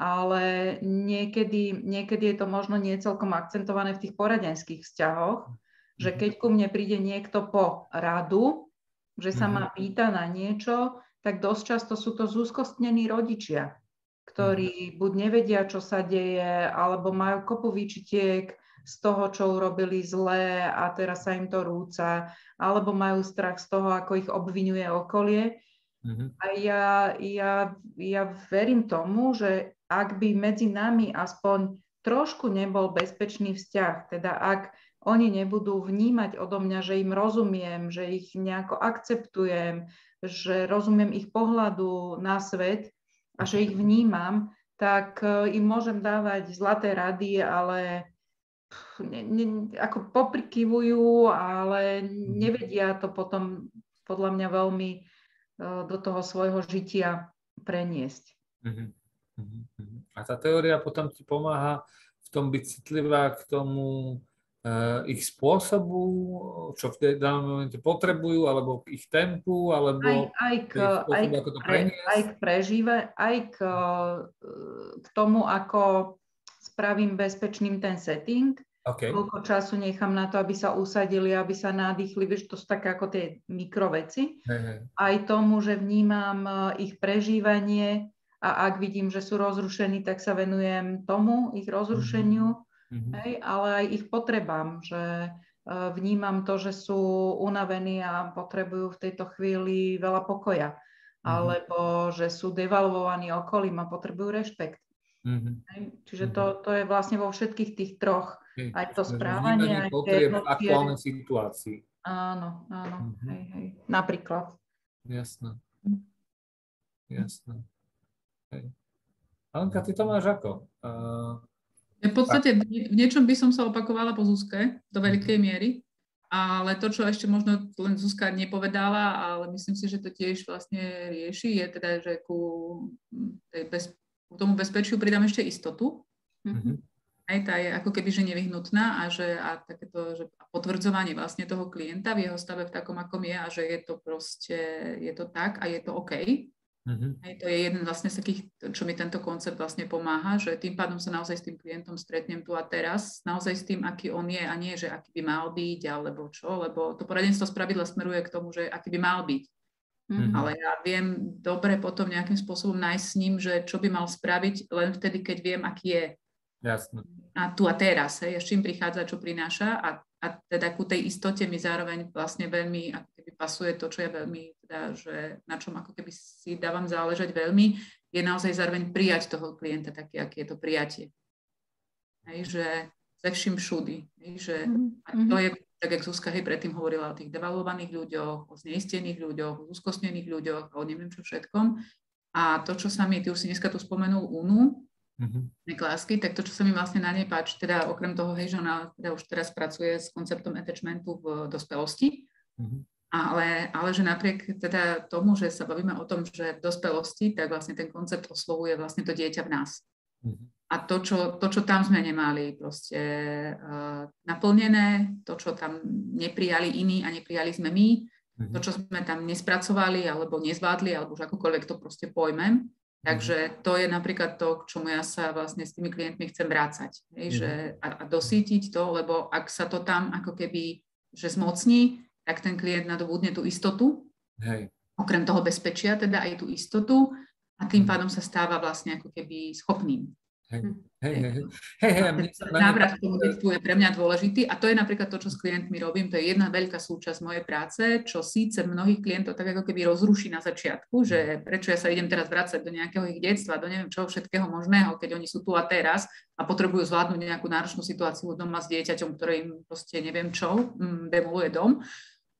ale niekedy, niekedy je to možno nie celkom akcentované v tých poradenských vzťahoch, že mhm. keď ku mne príde niekto po radu, že sa ma mhm. pýta na niečo, tak dosť často sú to zúskostnení rodičia, ktorí mhm. buď nevedia, čo sa deje, alebo majú kopu výčitiek z toho, čo urobili zlé a teraz sa im to rúca, alebo majú strach z toho, ako ich obvinuje okolie. Mm-hmm. A ja, ja, ja verím tomu, že ak by medzi nami aspoň trošku nebol bezpečný vzťah, teda ak oni nebudú vnímať odo mňa, že im rozumiem, že ich nejako akceptujem, že rozumiem ich pohľadu na svet a že ich vnímam, tak e, im môžem dávať zlaté rady, ale ne, ne, ako poprikyvujú, ale mhm. nevedia to potom podľa mňa veľmi uh, do toho svojho žitia preniesť. Uh-huh. Uh-huh. A tá teória potom ti pomáha v tom byť citlivá k tomu ich spôsobu, čo v danom momente potrebujú, alebo k ich tempu, alebo aj, aj k, spôsobu, aj, ako to pre, aj k prežíve, aj k, k tomu, ako spravím bezpečným ten setting, okay. koľko času nechám na to, aby sa usadili, aby sa nadýchli, vieš, to sú také ako tie mikroveci. Hey, hey. Aj tomu, že vnímam ich prežívanie a ak vidím, že sú rozrušení, tak sa venujem tomu, ich rozrušeniu. Mm-hmm mm-hmm. hej, ale aj ich potrebám, že e, vnímam to, že sú unavení a potrebujú v tejto chvíli veľa pokoja, mm-hmm. alebo že sú devalvovaní okolím a potrebujú rešpekt. Mm-hmm. Čiže to, mhm. to je vlastne vo všetkých tých troch, hej, aj to správanie, aj tie v aktuálnej situácii. Áno, áno, mm-hmm. hej, hej. Napríklad. Jasné. Jasné. Hej. Alenka, ty to máš ako? Uh, v podstate v niečom by som sa opakovala po Zuzke do veľkej mhm. miery, ale to, čo ešte možno len Zuzka nepovedala, ale myslím si, že to tiež vlastne rieši, je teda, že ku, tej bez, ku tomu bezpečiu pridám ešte istotu. Mm-hmm. Aj tá je ako keby, že nevyhnutná a že a takéto, že potvrdzovanie vlastne toho klienta v jeho stave v takom, akom je a že je to proste, je to tak a je to OK. Hej, to je jeden vlastne z takých, čo mi tento koncept vlastne pomáha, že tým pádom sa naozaj s tým klientom stretnem tu a teraz, naozaj s tým, aký on je a nie, že aký by mal byť alebo čo, lebo to poradenstvo z pravidla smeruje k tomu, že aký by mal byť. Uh-huh. Ale ja viem dobre potom nejakým spôsobom nájsť s ním, že čo by mal spraviť len vtedy, keď viem, aký je. Jasne. A tu a teraz, hej, s čím prichádza, čo prináša a, a teda ku tej istote mi zároveň vlastne veľmi keby pasuje to, čo ja veľmi teda, že na čom ako keby si dávam záležať veľmi, je naozaj zároveň prijať toho klienta taký, aký je to prijatie. Hej, že ze vším všudy. Hej, že mm-hmm. to je, tak jak Zuzka hej, predtým hovorila o tých devalovaných ľuďoch, o zneistených ľuďoch, o úzkostnených ľuďoch, o neviem čo všetkom. A to, čo sa mi, ty už si dneska tu spomenul UNU, mm-hmm. lásky, tak to, čo sa mi vlastne na nej páči, teda okrem toho, hej, že ona teda už teraz pracuje s konceptom attachmentu v dospelosti, mm-hmm. Ale, ale že napriek teda tomu, že sa bavíme o tom, že v dospelosti, tak vlastne ten koncept oslovuje vlastne to dieťa v nás. Mm-hmm. A to čo, to, čo tam sme nemali proste uh, naplnené, to, čo tam neprijali iní a neprijali sme my, mm-hmm. to, čo sme tam nespracovali alebo nezvládli, alebo už akokoľvek to proste pojmem. Mhm. Takže to je napríklad to, k čomu ja sa vlastne s tými klientmi chcem vrácať. Hej, mm-hmm. že, a, a dosítiť to, lebo ak sa to tam ako keby že zmocní, tak ten klient nadobudne tú istotu, Hej. okrem toho bezpečia, teda aj tú istotu a tým pádom sa stáva vlastne ako keby schopným. Hej, hej, hej. hej, hej Návrat k tomu detstvu je pre mňa dôležitý a to je napríklad to, čo s klientmi robím. To je jedna veľká súčasť mojej práce, čo síce mnohých klientov tak ako keby rozruší na začiatku, že prečo ja sa idem teraz vrácať do nejakého ich detstva, do neviem čoho všetkého možného, keď oni sú tu a teraz a potrebujú zvládnuť nejakú náročnú situáciu doma s dieťaťom, ktoré im proste neviem čo, mm, demoluje dom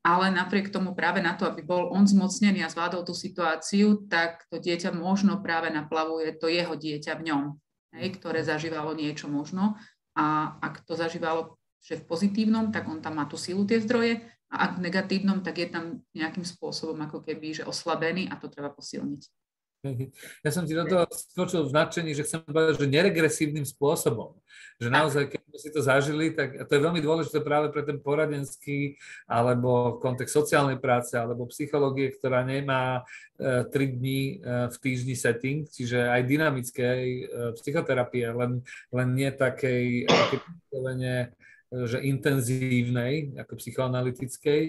ale napriek tomu práve na to, aby bol on zmocnený a zvládol tú situáciu, tak to dieťa možno práve naplavuje to jeho dieťa v ňom, hej, ktoré zažívalo niečo možno a ak to zažívalo že v pozitívnom, tak on tam má tú silu, tie zdroje a ak v negatívnom, tak je tam nejakým spôsobom ako keby, že oslabený a to treba posilniť. *laughs* Ja som ti do toho skočil v nadšení, že chcem povedať, že neregresívnym spôsobom. Že naozaj, keď sme si to zažili, tak to je veľmi dôležité práve pre ten poradenský alebo kontext sociálnej práce alebo psychológie, ktorá nemá uh, tri dní uh, v týždni setting, čiže aj dynamickej psychoterapie, len, len nie takej, takej že intenzívnej, ako psychoanalytickej,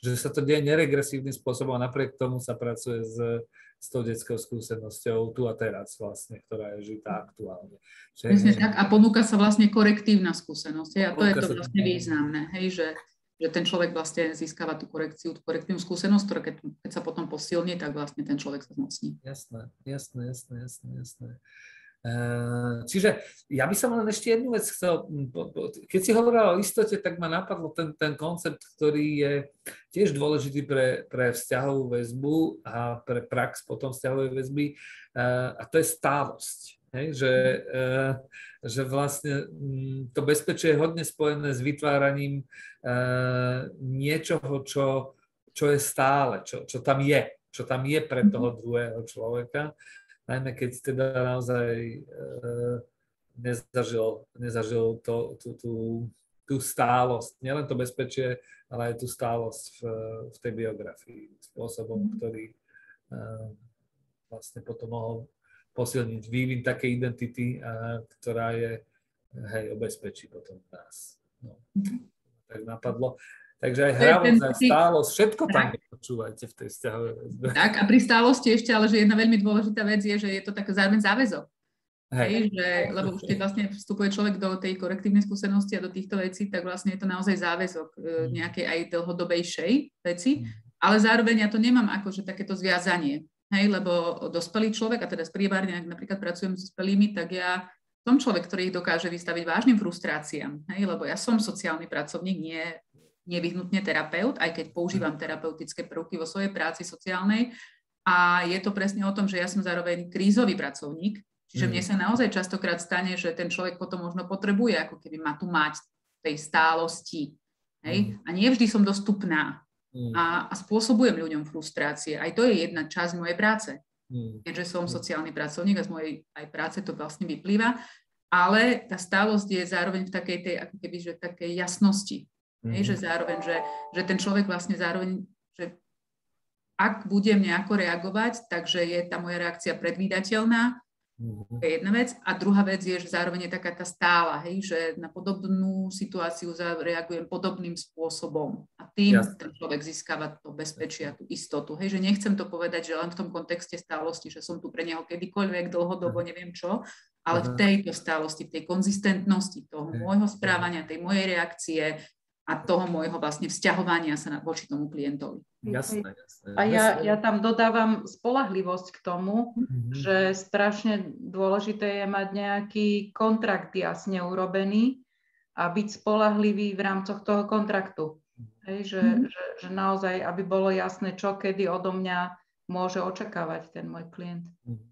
že sa to deje neregresívnym spôsobom a napriek tomu sa pracuje s, s tou detskou skúsenosťou tu a teraz vlastne, ktorá je žitá aktuálne. Že, Presne tak a ponúka sa vlastne korektívna skúsenosť hej, a to je to vlastne významné, hej, že, že ten človek vlastne získava tú korekciu, tú korektívnu skúsenosť, ktorá keď, keď sa potom posilní, tak vlastne ten človek sa zmocní. Jasné, jasné, jasné, jasné, jasné. Eh, čiže ja by som len ešte jednu vec chcel, keď si hovorila o istote, tak ma napadlo ten, ten koncept, ktorý je tiež dôležitý pre, pre vzťahovú väzbu a pre prax potom vzťahovej väzby eh, a to je stálosť. Hej, že, eh, že vlastne to bezpečie je hodne spojené s vytváraním niečoho, čo, čo je stále, čo, čo tam je, čo tam je pre toho druhého človeka najmä keď teda naozaj e, nezažil, nezažil to, tú, tú, tú stálosť, nielen to bezpečie, ale aj tú stálosť v, v tej biografii spôsobom, mhm. ktorý e, vlastne potom mohol posilniť vývin takej identity, a, ktorá je, hej, obezpečí potom nás. No. Mhm. Tak napadlo. Takže aj hravosť, aj stálosť, všetko tam počúvajte v tej vzťahovej väzbe. Tak a pri stálosti ešte, ale že jedna veľmi dôležitá vec je, že je to také zároveň záväzok. Hej. Hej, že, lebo už keď vlastne vstupuje človek do tej korektívnej skúsenosti a do týchto vecí, tak vlastne je to naozaj záväzok e, mm. nejakej aj dlhodobejšej veci, mm. ale zároveň ja to nemám ako, že takéto zviazanie. Hej, lebo dospelý človek, a teda sprievarne, ak napríklad pracujem s dospelými, tak ja som človek, ktorý ich dokáže vystaviť vážnym frustráciám, hej, lebo ja som sociálny pracovník, nie nevyhnutne terapeut, aj keď používam terapeutické prvky vo svojej práci sociálnej. A je to presne o tom, že ja som zároveň krízový pracovník, čiže mne sa naozaj častokrát stane, že ten človek potom možno potrebuje, ako keby ma tu mať tej stálosti. Hej? A nie vždy som dostupná a, a spôsobujem ľuďom frustrácie. Aj to je jedna časť mojej práce. Keďže som sociálny pracovník a z mojej aj práce to vlastne vyplýva, ale tá stálosť je zároveň v takej tej, ako keby, že takej jasnosti. Mm. Hej, že zároveň, že, že ten človek vlastne zároveň, že ak budem nejako reagovať, takže je tá moja reakcia predvídateľná, mm. to je jedna vec. A druhá vec je, že zároveň je taká tá stála, hej, že na podobnú situáciu reagujem podobným spôsobom. A tým Jasne. ten človek získava to bezpečie a tú istotu. Hej, že nechcem to povedať, že len v tom kontexte stálosti, že som tu pre neho kedykoľvek, dlhodobo, neviem čo, ale v tejto stálosti, v tej konzistentnosti toho môjho správania, tej mojej reakcie, a toho môjho vlastne vzťahovania sa na, voči tomu klientovi. Jasné, jasné. A ja, ja tam dodávam spolahlivosť k tomu, mm-hmm. že strašne dôležité je mať nejaký kontrakt jasne urobený a byť spolahlivý v rámcoch toho kontraktu. Hej, že, mm-hmm. že, že naozaj, aby bolo jasné, čo kedy odo mňa môže očakávať ten môj klient. Mhm.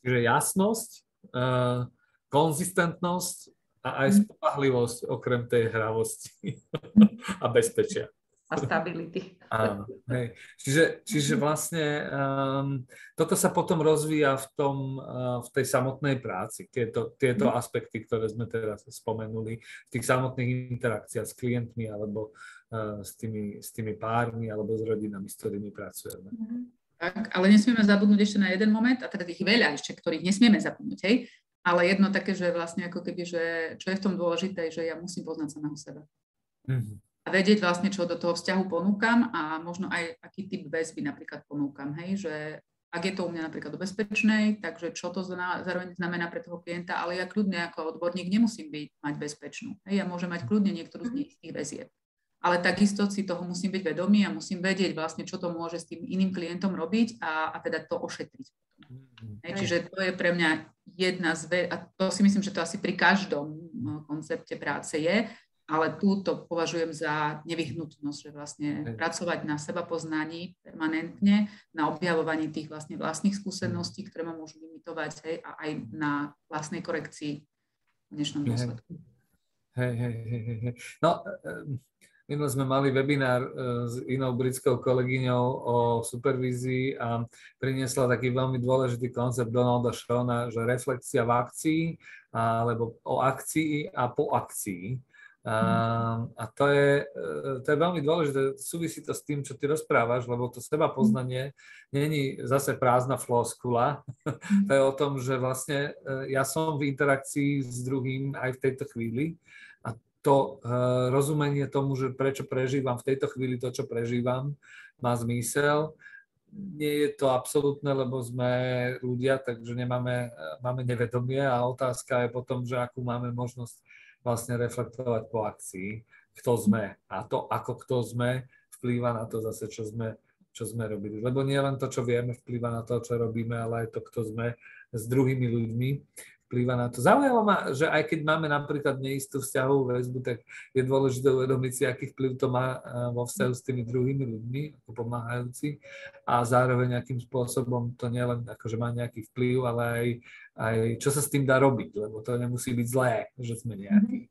Čiže jasnosť, uh, konzistentnosť a aj mhm. spolahlivosť okrem tej hravosti *laughs* a bezpečia. A stability. Áno, hej. Čiže, čiže vlastne um, toto sa potom rozvíja v, tom, uh, v tej samotnej práci, tieto, tieto mm. aspekty, ktoré sme teraz spomenuli, v tých samotných interakciách s klientmi alebo uh, s, tými, s tými pármi alebo s rodinami, s ktorými pracujeme. Mm. Tak, ale nesmieme zabudnúť ešte na jeden moment, a teda tých veľa ešte, ktorých nesmieme zabudnúť, hej, ale jedno také, že vlastne ako keby, že čo je v tom dôležité, že ja musím poznať samého seba. Mm-hmm. A vedieť vlastne, čo do toho vzťahu ponúkam a možno aj aký typ väzby napríklad ponúkam, hej, že ak je to u mňa napríklad do bezpečnej, takže čo to zároveň znamená pre toho klienta, ale ja kľudne ako odborník nemusím byť, mať bezpečnú. Hej, ja môžem mať kľudne niektorú z nich tých väzieb. Ale takisto si toho musím byť vedomý a musím vedieť vlastne, čo to môže s tým iným klientom robiť a, a teda to ošetriť. Mm-hmm. Hej, čiže to je pre mňa jedna z ve- a to si myslím, že to asi pri každom no, koncepte práce je, ale tu to považujem za nevyhnutnosť, že vlastne pracovať na seba poznaní permanentne, na objavovaní tých vlastne vlastných skúseností, ktoré ma môžu limitovať hej, a aj na vlastnej korekcii v dnešnom dôsledku. Hej, hej, hej, hej. No, minule sme mali webinár e, s inou britskou kolegyňou o supervízii a priniesla taký veľmi dôležitý koncept Donalda Shona, že reflexia v akcii alebo o akcii a po akcii. A, a to, je, e, to je veľmi dôležité, súvisí to s tým, čo ty rozprávaš, lebo to seba poznanie není zase prázdna floskula. to je o tom, že vlastne e, ja som v interakcii s druhým aj v tejto chvíli to uh, rozumenie tomu, že prečo prežívam v tejto chvíli to, čo prežívam, má zmysel. Nie je to absolútne, lebo sme ľudia, takže nemáme, máme nevedomie a otázka je potom, že akú máme možnosť vlastne reflektovať po akcii, kto sme. A to, ako kto sme, vplýva na to zase, čo sme, čo sme robili. Lebo nie len to, čo vieme, vplýva na to, čo robíme, ale aj to, kto sme s druhými ľuďmi, vplýva na to. Zaujímavé ma, že aj keď máme napríklad neistú vzťahovú väzbu, tak je dôležité uvedomiť si, aký vplyv to má eh, vo vzťahu s tými druhými ľuďmi, ako pomáhajúci a zároveň akým spôsobom to nielen akože má nejaký vplyv, ale aj, aj čo sa s tým dá robiť, lebo to nemusí byť zlé, že sme nejakí.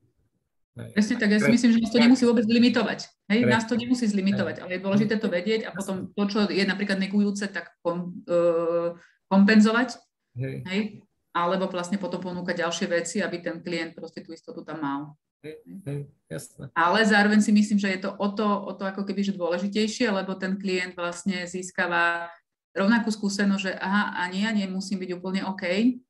Presne tak, ja si myslím, že nás to nemusí vôbec limitovať. Hej, nás to nemusí zlimitovať, ale je dôležité to vedieť a potom to, čo je napríklad negujúce, tak kom, uh, kompenzovať. Hej. Alebo vlastne potom ponúkať ďalšie veci, aby ten klient proste tú istotu tam mal. Ale zároveň si myslím, že je to o to, o to ako keby že dôležitejšie, lebo ten klient vlastne získava rovnakú skúsenosť, že aha, a nie, ja nemusím byť úplne OK,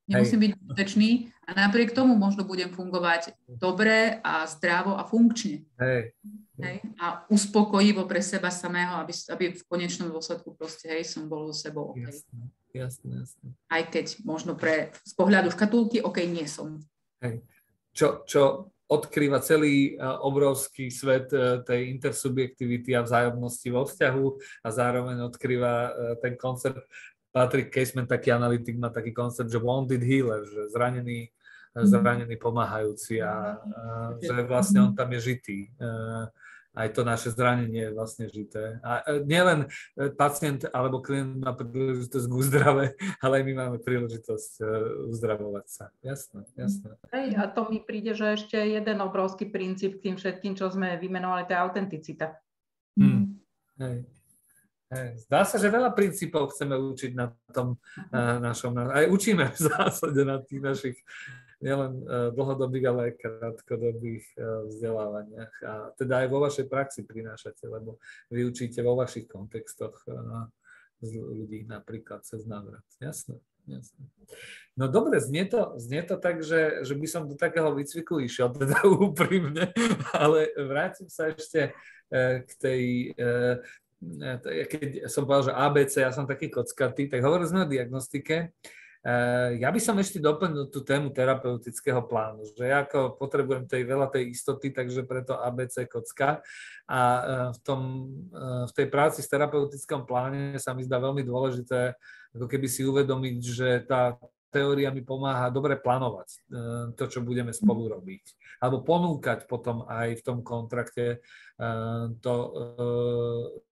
nemusím Hej. byť bezpečný a napriek tomu možno budem fungovať dobre a zdravo a funkčne. Hej. Hej. A uspokojivo pre seba samého, aby, aby v konečnom dôsledku proste, hej, som bol so sebou OK. Jasne. Jasné, jasné. Aj keď možno pre, z pohľadu škatulky, OK, nie som. Hej. Čo, čo odkrýva celý uh, obrovský svet uh, tej intersubjektivity a vzájomnosti vo vzťahu a zároveň odkrýva uh, ten koncept, Patrick Caseman, taký analytik, má taký koncept, že wounded healer, že zranený, mhm. zranený pomáhajúci a, a že vlastne on tam je žitý. Uh, aj to naše zranenie je vlastne žité. A e, nielen e, pacient alebo klient má príležitosť k uzdrave, *laughs* ale aj my máme príležitosť e, uzdravovať sa. Jasné, jasné. Hej, a to mi príde, že ešte jeden obrovský princíp k tým všetkým, čo sme vymenovali, to je autenticita. Hmm. Hej. Hej. Zdá sa, že veľa princípov chceme učiť na tom uh, našom, aj učíme v *laughs* zásade na tých našich nielen e, dlhodobých, ale aj krátkodobých e, vzdelávaniach. A teda aj vo vašej praxi prinášate, lebo vy učíte vo vašich kontextoch e, z ľudí napríklad cez návrat. Jasné. Jasne. No dobre, znie to, znie to tak, že, že by som do takého výcviku išiel, *laughs* teda úprimne, ale vrátim sa ešte k tej, keď som povedal, že ABC, ja som taký kockatý, tak hovorili sme o diagnostike ja by som ešte doplnil tú tému terapeutického plánu, že ja ako potrebujem tej veľa tej istoty, takže preto ABC kocka a eh, v, tom, eh, v tej práci s terapeutickom pláne sa mi zdá veľmi dôležité ako keby si uvedomiť, že tá teória mi pomáha dobre plánovať to, čo budeme spolu robiť. Alebo ponúkať potom aj v tom kontrakte to,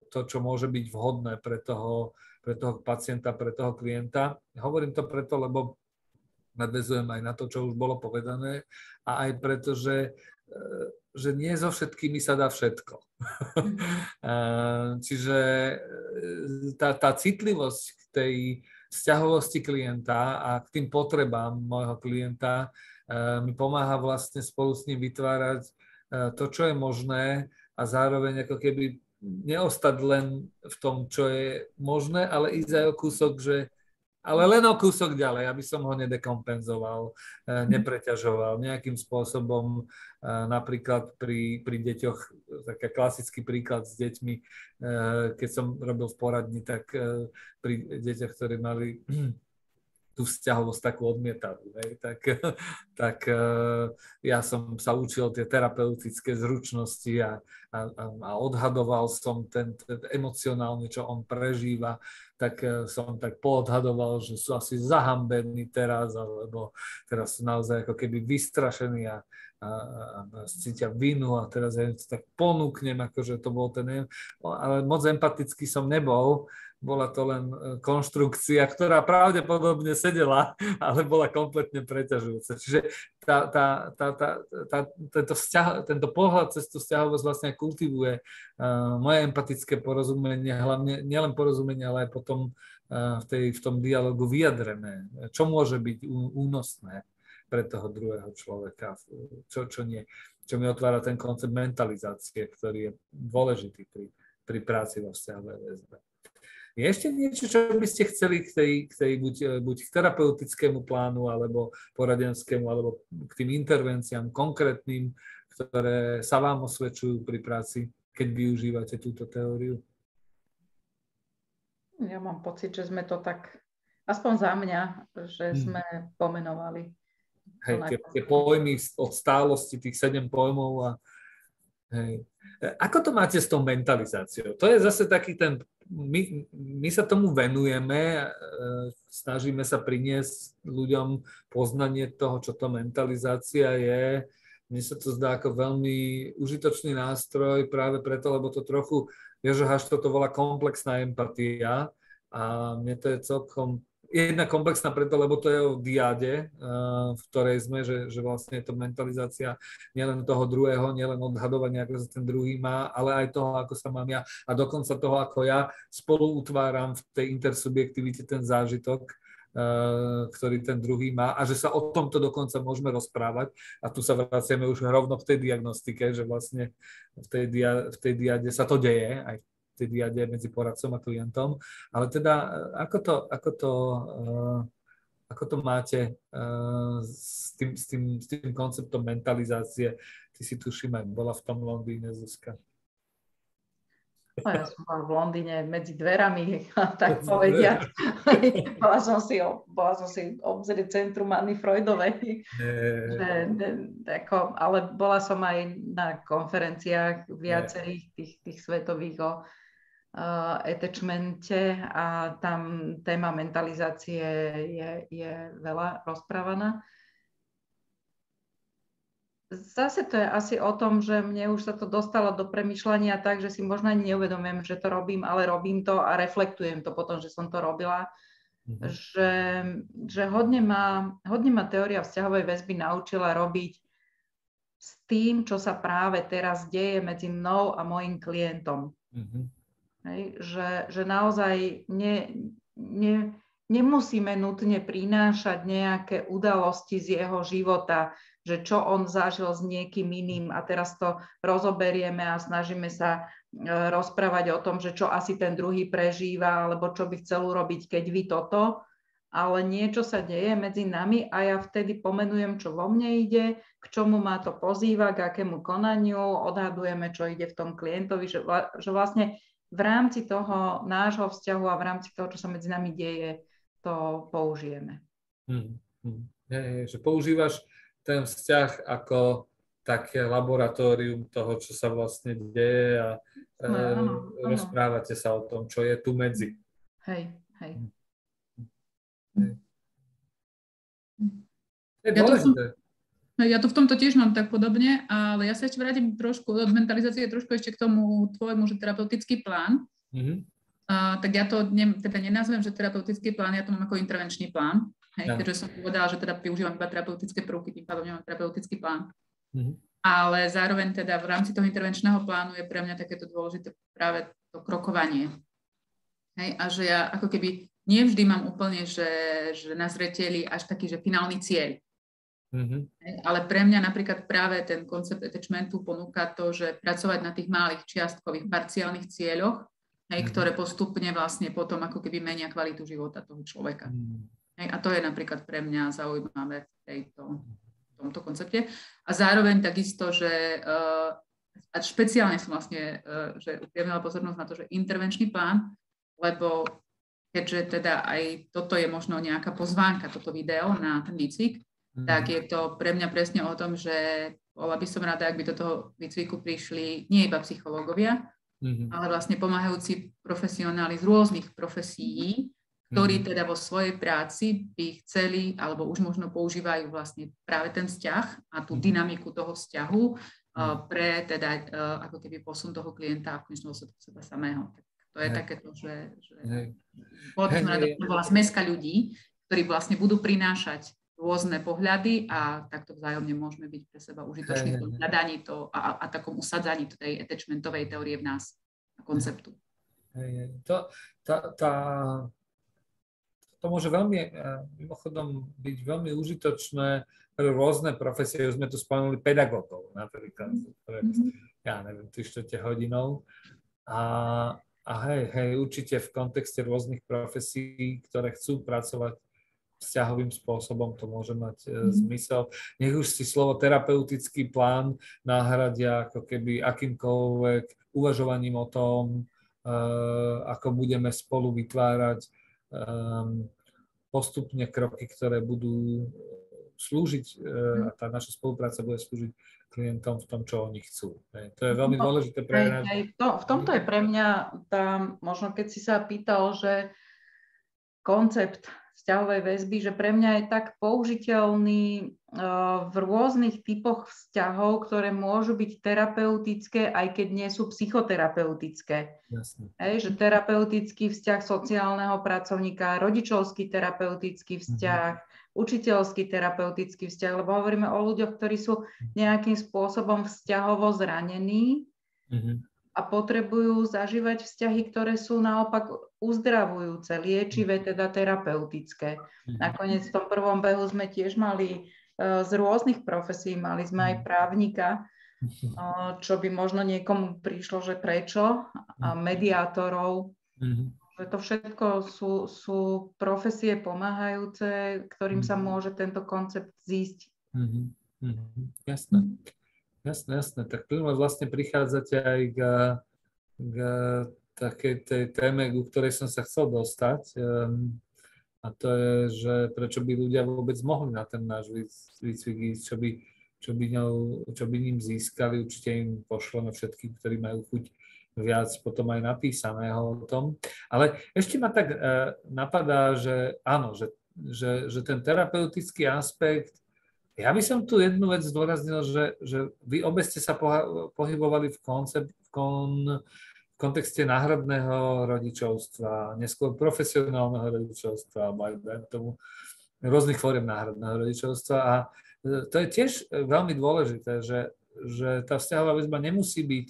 to čo môže byť vhodné pre toho pre toho pacienta, pre toho klienta. Hovorím to preto, lebo nadvezujem aj na to, čo už bolo povedané a aj preto, že, e, že nie so všetkými sa dá všetko. *laughs* Čiže e, tá, tá citlivosť k tej vzťahovosti klienta a k tým potrebám môjho klienta e, mi pomáha vlastne spolu s ním vytvárať to, čo je možné a zároveň ako keby neostať len v tom, čo je možné, ale ísť aj o kúsok, že ale len o kúsok ďalej, aby som ho nedekompenzoval, eh, mhm. nepreťažoval nejakým spôsobom, eh, napríklad pri, pri deťoch, taký klasický príklad s deťmi, eh, keď som robil v poradni, tak pri deťoch, ktorí mali tú vzťahovosť takú odmietavú. Hej. Tak, *laughs* tak e, ja som sa učil tie terapeutické zručnosti a, a, a odhadoval som ten, ten emocionálne, čo on prežíva, tak e, som tak poodhadoval, že sú asi zahambení teraz, alebo teraz sú naozaj ako keby vystrašení a, a, a cítia vinu a teraz ja to tak ponúknem, akože to bol ten, ale moc empatický som nebol, bola to len e, konštrukcia, ktorá pravdepodobne sedela, ale bola kompletne preťažujúca. Čiže tá, tá, tá, tá, tá, tento, vzťah, tento pohľad cez tú vzťahovosť vlastne kultivuje uh, moje empatické porozumenie, hlavne nielen porozumenie, ale aj potom uh, v, tej, v tom dialogu vyjadrené, čo môže byť únosné pre toho druhého človeka, čo, čo nie, čo mi otvára ten koncept mentalizácie, ktorý je dôležitý pri, pri práci vo vzťahovej väzbe. Je ešte niečo, čo by ste chceli k tej, k tej buď, buď k terapeutickému plánu, alebo poradenskému, alebo k tým intervenciám konkrétnym, ktoré sa vám osvedčujú pri práci, keď využívate túto teóriu? Ja mám pocit, že sme to tak, aspoň za mňa, že hmm. sme pomenovali. Hej, tie, tie pojmy od stálosti, tých sedem pojmov a hej. Ako to máte s tou mentalizáciou? To je zase taký ten my, my sa tomu venujeme, e, snažíme sa priniesť ľuďom poznanie toho, čo to mentalizácia je. Mne sa to zdá ako veľmi užitočný nástroj práve preto, lebo to trochu, Jožo Haš toto volá komplexná empatia a mne to je celkom jedna komplexná preto, lebo to je o diade, eh, v ktorej sme, že, že vlastne je to mentalizácia nielen toho druhého, nielen odhadovania, ako sa ten druhý má, ale aj toho, ako sa mám ja a dokonca toho, ako ja spolu utváram v tej intersubjektivite ten zážitok, eh, ktorý ten druhý má a že sa o tomto dokonca môžeme rozprávať. A tu sa vraciame už rovno v tej diagnostike, že vlastne v tej, dia, v tej diade sa to deje, aj tej diade medzi poradcom a klientom. Ale teda, ako to, ako to, uh, ako to máte uh, s, tým, s, tým, s tým konceptom mentalizácie? Ty si tuším aj bola v tom Londýne, Zuzka. No, ja som bola v Londýne medzi dverami, tak povediať. *laughs* bola som si, bola som si obzrieť centrum Anny Freudovej. Že, ako, ale bola som aj na konferenciách viacerých tých, tých svetových o attachmente a tam téma mentalizácie je, je veľa rozprávaná. Zase to je asi o tom, že mne už sa to dostalo do premyšľania tak, že si možno ani neuvedomujem, že to robím, ale robím to a reflektujem to potom, že som to robila. Mm-hmm. Že, že hodne, ma, hodne ma teória vzťahovej väzby naučila robiť s tým, čo sa práve teraz deje medzi mnou a mojim klientom. Mm-hmm. Hej, že, že naozaj ne, ne, nemusíme nutne prinášať nejaké udalosti z jeho života, že čo on zažil s niekým iným a teraz to rozoberieme a snažíme sa e, rozprávať o tom, že čo asi ten druhý prežíva alebo čo by chcel urobiť, keď vy toto, ale niečo sa deje medzi nami a ja vtedy pomenujem, čo vo mne ide, k čomu ma to pozýva, k akému konaniu, odhadujeme, čo ide v tom klientovi, že, že vlastne v rámci toho nášho vzťahu a v rámci toho, čo sa medzi nami deje, to použijeme. Hmm. Hmm. Je, je, že používaš ten vzťah ako také laboratórium toho, čo sa vlastne deje a no, e, áno, rozprávate sa o tom, čo je tu medzi. Hej, hej. Hm. Je dôležité. Ja No, ja to v tomto tiež mám tak podobne, ale ja sa ešte vrátim trošku od mentalizácie, trošku ešte k tomu tvojmu, že terapeutický plán. Mm-hmm. Uh, tak ja to ne, teda nenazvem, že terapeutický plán, ja to mám ako intervenčný plán, hej, ja. keďže som povedala, že teda využívam iba terapeutické prvky, tým pádom nemám terapeutický plán. Mm-hmm. Ale zároveň teda v rámci toho intervenčného plánu je pre mňa takéto dôležité práve to krokovanie. Hej, a že ja ako keby nevždy mám úplne, že, že na zreteli až taký, že finálny cieľ. Mm-hmm. Ale pre mňa napríklad práve ten koncept attachmentu ponúka to, že pracovať na tých malých čiastkových parciálnych cieľoch, hej, mm-hmm. ktoré postupne vlastne potom ako keby menia kvalitu života toho človeka. Mm-hmm. Hej, a to je napríklad pre mňa zaujímavé v tejto, v tomto koncepte. A zároveň takisto, že uh, a špeciálne som vlastne, uh, že upriamila pozornosť na to, že intervenčný plán, lebo keďže teda aj toto je možno nejaká pozvánka, toto video na ten výcvik, mm. tak je to pre mňa presne o tom, že bola by som rada, ak by do toho výcviku prišli nie iba psychológovia, mm-hmm. ale vlastne pomáhajúci profesionáli z rôznych profesí, ktorí mm-hmm. teda vo svojej práci by chceli, alebo už možno používajú vlastne práve ten vzťah a tú mm-hmm. dynamiku toho vzťahu uh, pre teda uh, ako keby posun toho klienta a v konečnom dôsledku seba samého. Tak to je hey. takéto, že, že hey. bola som rada, bola zmeska ľudí, ktorí vlastne budú prinášať rôzne pohľady a takto vzájomne môžeme byť pre seba užitoční v hľadaní to a, a takom usadzaní tej attachmentovej teórie v nás a konceptu. To, tá, tá, to môže veľmi, e, mimochodom, byť veľmi užitočné pre rôzne profesie. Už sme tu spomenuli pedagógov napríklad, pre, mm-hmm. ja neviem, 3 hodinou. A, a hej, hej, určite v kontexte rôznych profesí, ktoré chcú pracovať vzťahovým spôsobom to môže mať mm. zmysel. Nech už si slovo terapeutický plán nahradia ako keby akýmkoľvek uvažovaním o tom, uh, ako budeme spolu vytvárať um, postupne kroky, ktoré budú slúžiť uh, a tá naša spolupráca bude slúžiť klientom v tom, čo oni chcú. To je veľmi no, dôležité pre to, v tomto je pre mňa, tá, možno keď si sa pýtal, že koncept vzťahovej väzby, že pre mňa je tak použiteľný eh, v rôznych typoch vzťahov, ktoré môžu byť terapeutické, aj keď nie sú psychoterapeutické. Jasne. Hej, že terapeutický vzťah sociálneho pracovníka, rodičovský terapeutický mhm. vzťah, mm-hmm. učiteľský terapeutický vzťah, lebo hovoríme o ľuďoch, ktorí sú nejakým spôsobom vzťahovo zranení. Mm-hmm a potrebujú zažívať vzťahy, ktoré sú naopak uzdravujúce, liečivé, teda terapeutické. Mhm. Nakoniec v tom prvom behu sme tiež mali e, z rôznych profesí, mali sme aj mhm. právnika, e, *laughs* čo by možno niekomu prišlo, že prečo, a mhm. mediátorov. To všetko sú, sú profesie pomáhajúce, ktorým sa môže tento koncept zísť. Jasné. Jasné, jasné. Tak tu vlastne prichádzate aj k, k takej tej téme, ku ktorej som sa chcel dostať. Um, a to je, že prečo by ľudia vôbec mohli na ten náš výcvik ísť, čo by, čo by, ňou, čo by ním získali. Určite im pošleme všetkým, ktorí majú chuť viac potom aj napísaného o tom. Ale ešte ma tak uh, napadá, že áno, že, že, že ten terapeutický aspekt ja by som tu jednu vec zdôraznil, že, že vy obe ste sa pohybovali v, koncept, kon, v kontexte náhradného rodičovstva, neskôr profesionálneho rodičovstva, alebo aj tomu rôznych fóriem náhradného rodičovstva. A e, to je tiež veľmi dôležité, že, že tá vzťahová väzba nemusí byť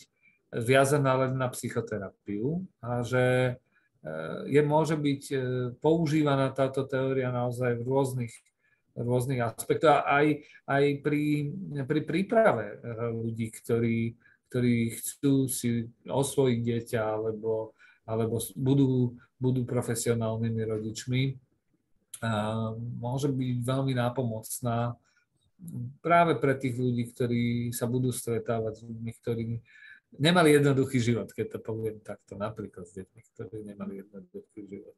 viazaná len na psychoterapiu a že e, je, môže byť e, používaná táto teória naozaj v rôznych rôznych aspektov aj, aj pri, pri príprave eh, ľudí, ktorí, ktorí chcú si osvojiť dieťa alebo, alebo budú, budú profesionálnymi rodičmi. Môže byť veľmi nápomocná práve pre tých ľudí, ktorí sa budú stretávať s ľuďmi, ktorí nemali jednoduchý život, keď to poviem takto, napríklad s deťmi, ktorí nemali jednoduchý život.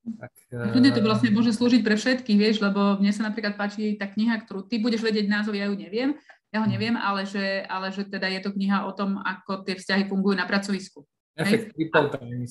Tak, uh... to vlastne môže slúžiť pre všetkých, vieš, lebo mne sa napríklad páči tá kniha, ktorú ty budeš vedieť názov, ja ju neviem, ja ho mhm. neviem, ale že, ale že teda je to kniha o tom, ako tie vzťahy fungujú na pracovisku. Efekt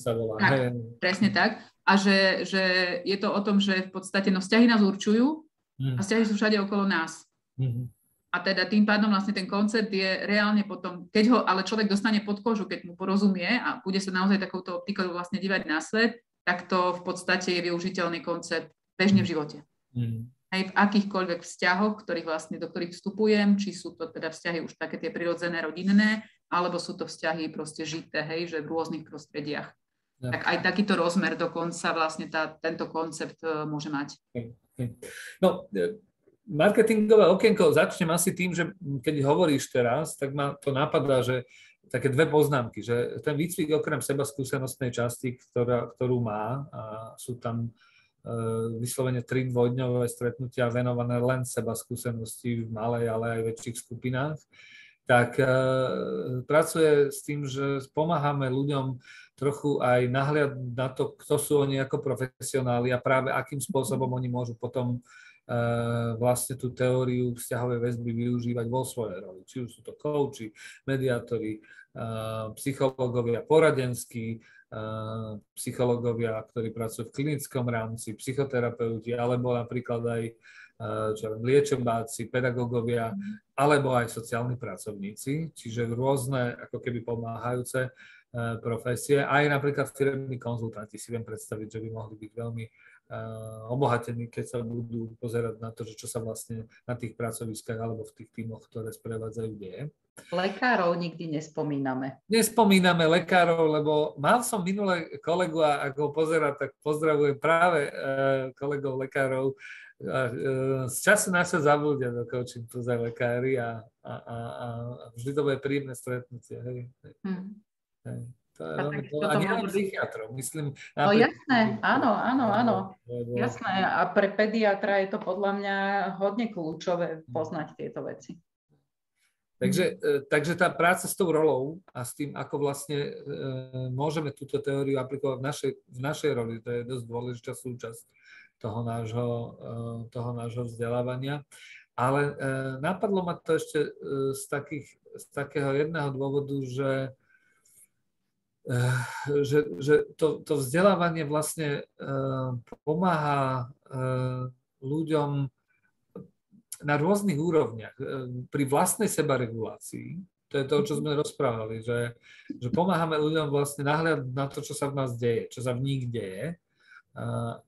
sa volá. Tak, presne tak. A že, že je to o tom, že v podstate no, vzťahy nás určujú mm. a vzťahy sú všade okolo nás. Mm-hmm. A teda tým pádom vlastne ten koncept je reálne potom, keď ho ale človek dostane pod kožu, keď mu porozumie a bude sa naozaj takouto optikou vlastne dívať na svet, tak to v podstate je využiteľný koncept bežne v živote. Mm. Aj v akýchkoľvek vzťahoch, ktorých vlastne, do ktorých vstupujem, či sú to teda vzťahy už také tie prirodzené, rodinné, alebo sú to vzťahy proste žité, hej, že v rôznych prostrediach. Ja. Tak aj takýto rozmer dokonca vlastne tá, tento koncept uh, môže mať. No, e, marketingové okienko začnem asi tým, že keď hovoríš teraz, tak ma to napadá, že také dve poznámky, že ten výcvik okrem seba skúsenostnej časti, ktorá, ktorú má, a sú tam e, vyslovene tri dvojdňové stretnutia venované len seba skúsenosti v malej, ale aj väčších skupinách, tak e, pracuje s tým, že pomáhame ľuďom trochu aj nahliad na to, kto sú oni ako profesionáli a práve akým spôsobom oni môžu potom Eh, vlastne tú teóriu vzťahovej väzby využívať vo svojej roli. Či už sú to kouči, mediátori, psychológovia poradenskí, eh, psychológovia, ktorí pracujú v klinickom rámci, psychoterapeuti, alebo napríklad aj čo liečebáci, pedagógovia, alebo aj sociálni pracovníci, čiže rôzne ako keby pomáhajúce profesie. Aj napríklad firmní konzultanti si viem predstaviť, že by mohli byť veľmi obohatení, keď sa budú pozerať na to, že čo sa vlastne na tých pracoviskách alebo v tých tímoch, ktoré sprevádzajú, deje. Lekárov nikdy nespomíname. Nespomíname lekárov, lebo mal som minulé kolegu a ak ho pozerať, tak pozdravujem práve kolegov lekárov. Z času na sa zabúdia do coaching za lekári a, a, a, a vždy to bude príjemné stretnutie. Hej. Hmm. Hej. To je veľmi A nie len psychiatrov, myslím... No jasné, áno, áno, áno. Jasné, a pre pediatra je to podľa mňa hodne kľúčové poznať tieto veci. Takže, e, takže tá práca s tou rolou a s tým, ako vlastne e, môžeme túto teóriu aplikovať v našej, v našej roli, to je dosť dôležitá súčasť toho nášho, e, toho nášho vzdelávania. Ale napadlo ma to ešte z, takých, z takého jedného dôvodu, že že, že to, to vzdelávanie vlastne pomáha ľuďom na rôznych úrovniach. Pri vlastnej sebaregulácii, to je to, čo sme rozprávali, že, že pomáhame ľuďom vlastne nahľadať na to, čo sa v nás deje, čo sa v nich deje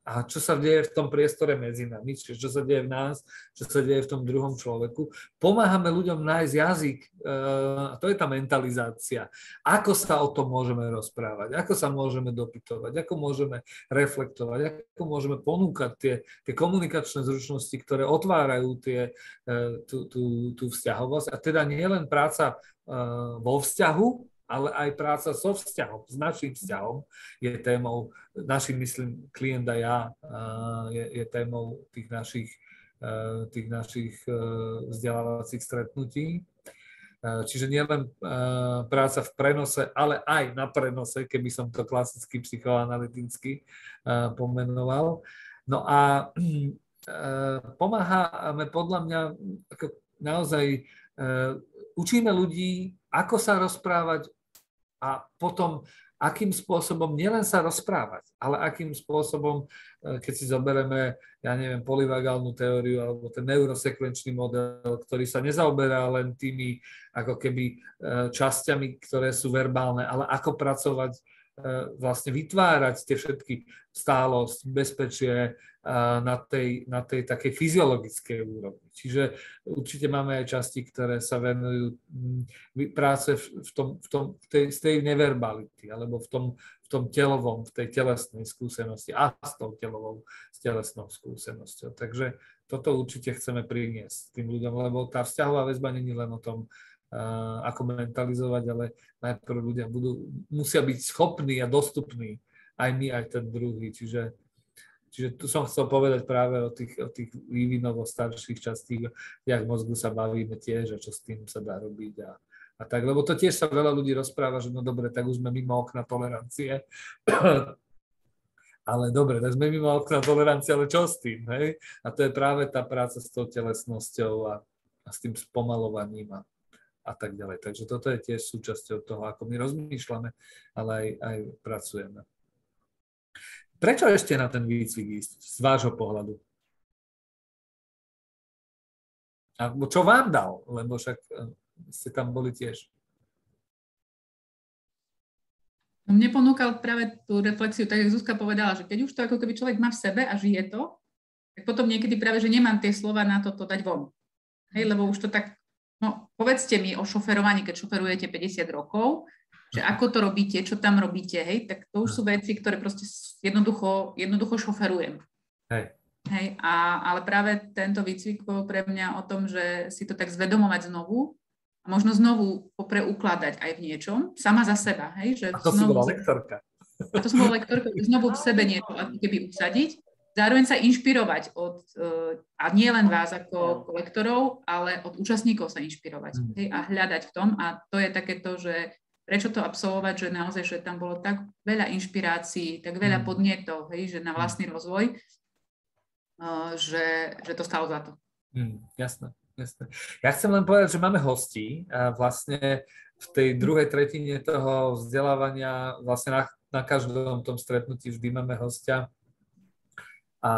a čo sa deje v tom priestore medzi nami, čiže čo sa deje v nás, čo sa deje v tom druhom človeku. Pomáhame ľuďom nájsť jazyk, a to je tá mentalizácia. Ako sa o tom môžeme rozprávať, ako sa môžeme dopytovať, ako môžeme reflektovať, ako môžeme ponúkať tie, tie komunikačné zručnosti, ktoré otvárajú tie, e, tú, tú, tú vzťahovosť. A teda nie len práca vo vzťahu, ale aj práca so vzťahom, s našim vzťahom je témou, našim myslím klient a ja, je, je témou tých našich, tých našich vzdelávacích stretnutí. Čiže nielen práca v prenose, ale aj na prenose, keby som to klasicky psychoanalyticky pomenoval. No a pomáhame podľa mňa ako naozaj učíme ľudí, ako sa rozprávať a potom akým spôsobom nielen sa rozprávať, ale akým spôsobom, e, keď si zoberieme, ja neviem, polyvagálnu teóriu alebo ten neurosekvenčný model, ktorý sa nezaoberá len tými ako keby e, časťami, ktoré sú verbálne, ale ako pracovať vlastne vytvárať tie všetky stálosť, bezpečie e, na tej, na tej takej fyziologickej úrovni. Čiže určite máme aj časti, ktoré sa venujú práce v, tom, v tom, v tej, z tej neverbality, alebo v tom, v tom telovom, v tej telesnej skúsenosti a s tou telovou, s telesnou skúsenosťou. Takže toto určite chceme priniesť tým ľuďom, lebo tá vzťahová väzba není len o tom, ako mentalizovať, ale najprv ľudia budú, musia byť schopní a dostupní aj my, aj ten druhý. Čiže, čiže tu som chcel povedať práve o tých, o tých vývinovo starších častích, jak mozgu sa bavíme tiež a čo s tým sa dá robiť a, a tak, lebo to tiež sa veľa ľudí rozpráva, že no dobre, tak už sme mimo okna tolerancie. *clears throat* ale dobre, tak sme mimo okna tolerancie, ale čo s tým, hej? A to je práve tá práca s tou telesnosťou a, a s tým spomalovaním a, a tak ďalej. Takže toto je tiež súčasťou toho, ako my rozmýšľame, ale aj, aj pracujeme. Prečo ešte na ten výcvik ísť z vášho pohľadu? A čo vám dal? Lebo však eh, ste tam boli tiež. No, mne ponúkal práve tú reflexiu, tak ako Zuzka povedala, že keď už to ako keby človek má v sebe a žije to, tak potom niekedy práve, že nemám tie slova na to, to dať von. Hej, lebo už to tak No, povedzte mi o šoferovaní, keď šoferujete 50 rokov, že ako to robíte, čo tam robíte, hej, tak to už sú veci, ktoré proste jednoducho, jednoducho šoferujem. Hej. Hej, a, ale práve tento výcvik bol pre mňa o tom, že si to tak zvedomovať znovu a možno znovu preukladať aj v niečom, sama za seba. Hej, že a to znovu, si bola lektorka. A to som bola lektorka, znovu v sebe niečo ako keby usadiť zároveň sa inšpirovať od, e, a nie len vás ako lektorov, ale od účastníkov sa inšpirovať mm. hej, a hľadať v tom. A to je takéto, že prečo to absolvovať, že naozaj, že tam bolo tak veľa inšpirácií, tak veľa mm. podnetov, hej, že na mm. vlastný rozvoj, e, že, že to stalo za to. Mm, jasné, jasné. Ja chcem len povedať, že máme hostí a vlastne v tej druhej tretine toho vzdelávania, vlastne na, na každom tom stretnutí vždy máme hostia, a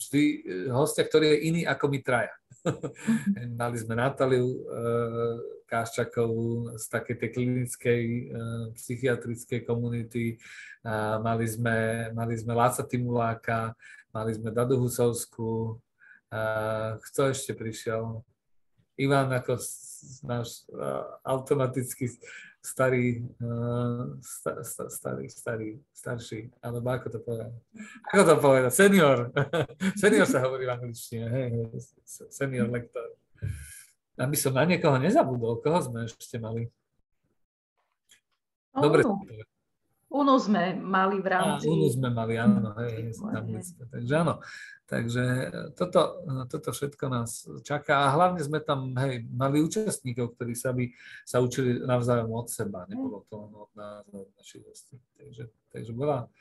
vždy hostia, ktorý je iný ako my traja. *laughs* Mali sme Natáliu Káščakovú z takej tej klinickej psychiatrickej komunity, mali sme, mali sme Láca Timuláka, mali sme Dadu Husovskú, kto ešte prišiel? Ivan ako náš automaticky starý, sta, sta, starý, starý, starší, alebo ako to povedať? Ako to povedať? Senior. *laughs* Senior sa hovorí v angličtine. Hej, senior lektor. Aby som na niekoho nezabudol, koho sme ešte mali? Dobre. Oh. Unu sme mali v rámci... A, Unu sme mali, áno, hej, hej, Takže áno, takže toto, toto všetko nás čaká a hlavne sme tam, hej, mali účastníkov, ktorí sa by sa učili navzájom od seba, nebolo to len od nás, od našich hostí. Takže, takže veľa,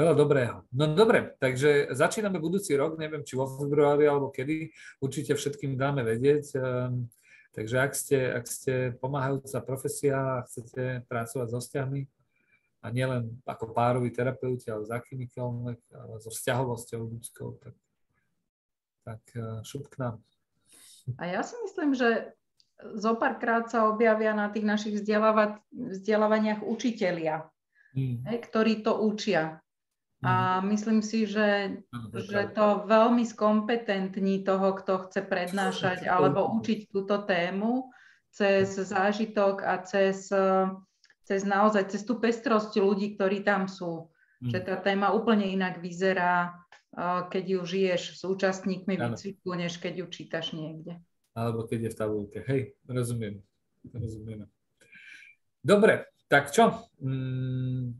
veľa dobrého. No dobre, takže začíname budúci rok, neviem, či vo februári alebo kedy, určite všetkým dáme vedieť. Um, takže ak ste, ak ste pomáhajúca profesia a chcete pracovať s hostiami, a nielen ako pároví terapeuti, ale s akýmikoľvek, ale so vzťahovosťou ľudskou, tak, tak eh, šup k nám. A ja si myslím, že zo párkrát sa objavia na tých našich vzdelávaniach učitelia, hmm. ktorí to učia. A hmm. myslím si, že, že to veľmi skompetentní toho, kto chce prednášať alebo učiť túto tému cez zážitok a cez cez naozaj, cez tú pestrosť ľudí, ktorí tam sú. Mm. Že tá téma úplne inak vyzerá, keď ju žiješ s účastníkmi výcviku, než keď ju čítaš niekde. Alebo keď je v tabulke. Hej, rozumiem. Rozumieme. Dobre, tak čo? Mm,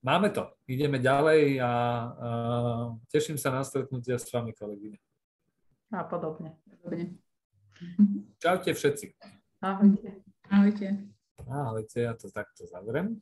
máme to. Ideme ďalej a, a teším sa na stretnutie s vami, kolegyne. A podobne. Čaute všetci. Ahojte. Ahojte. Ahojte, ja to takto zavrem.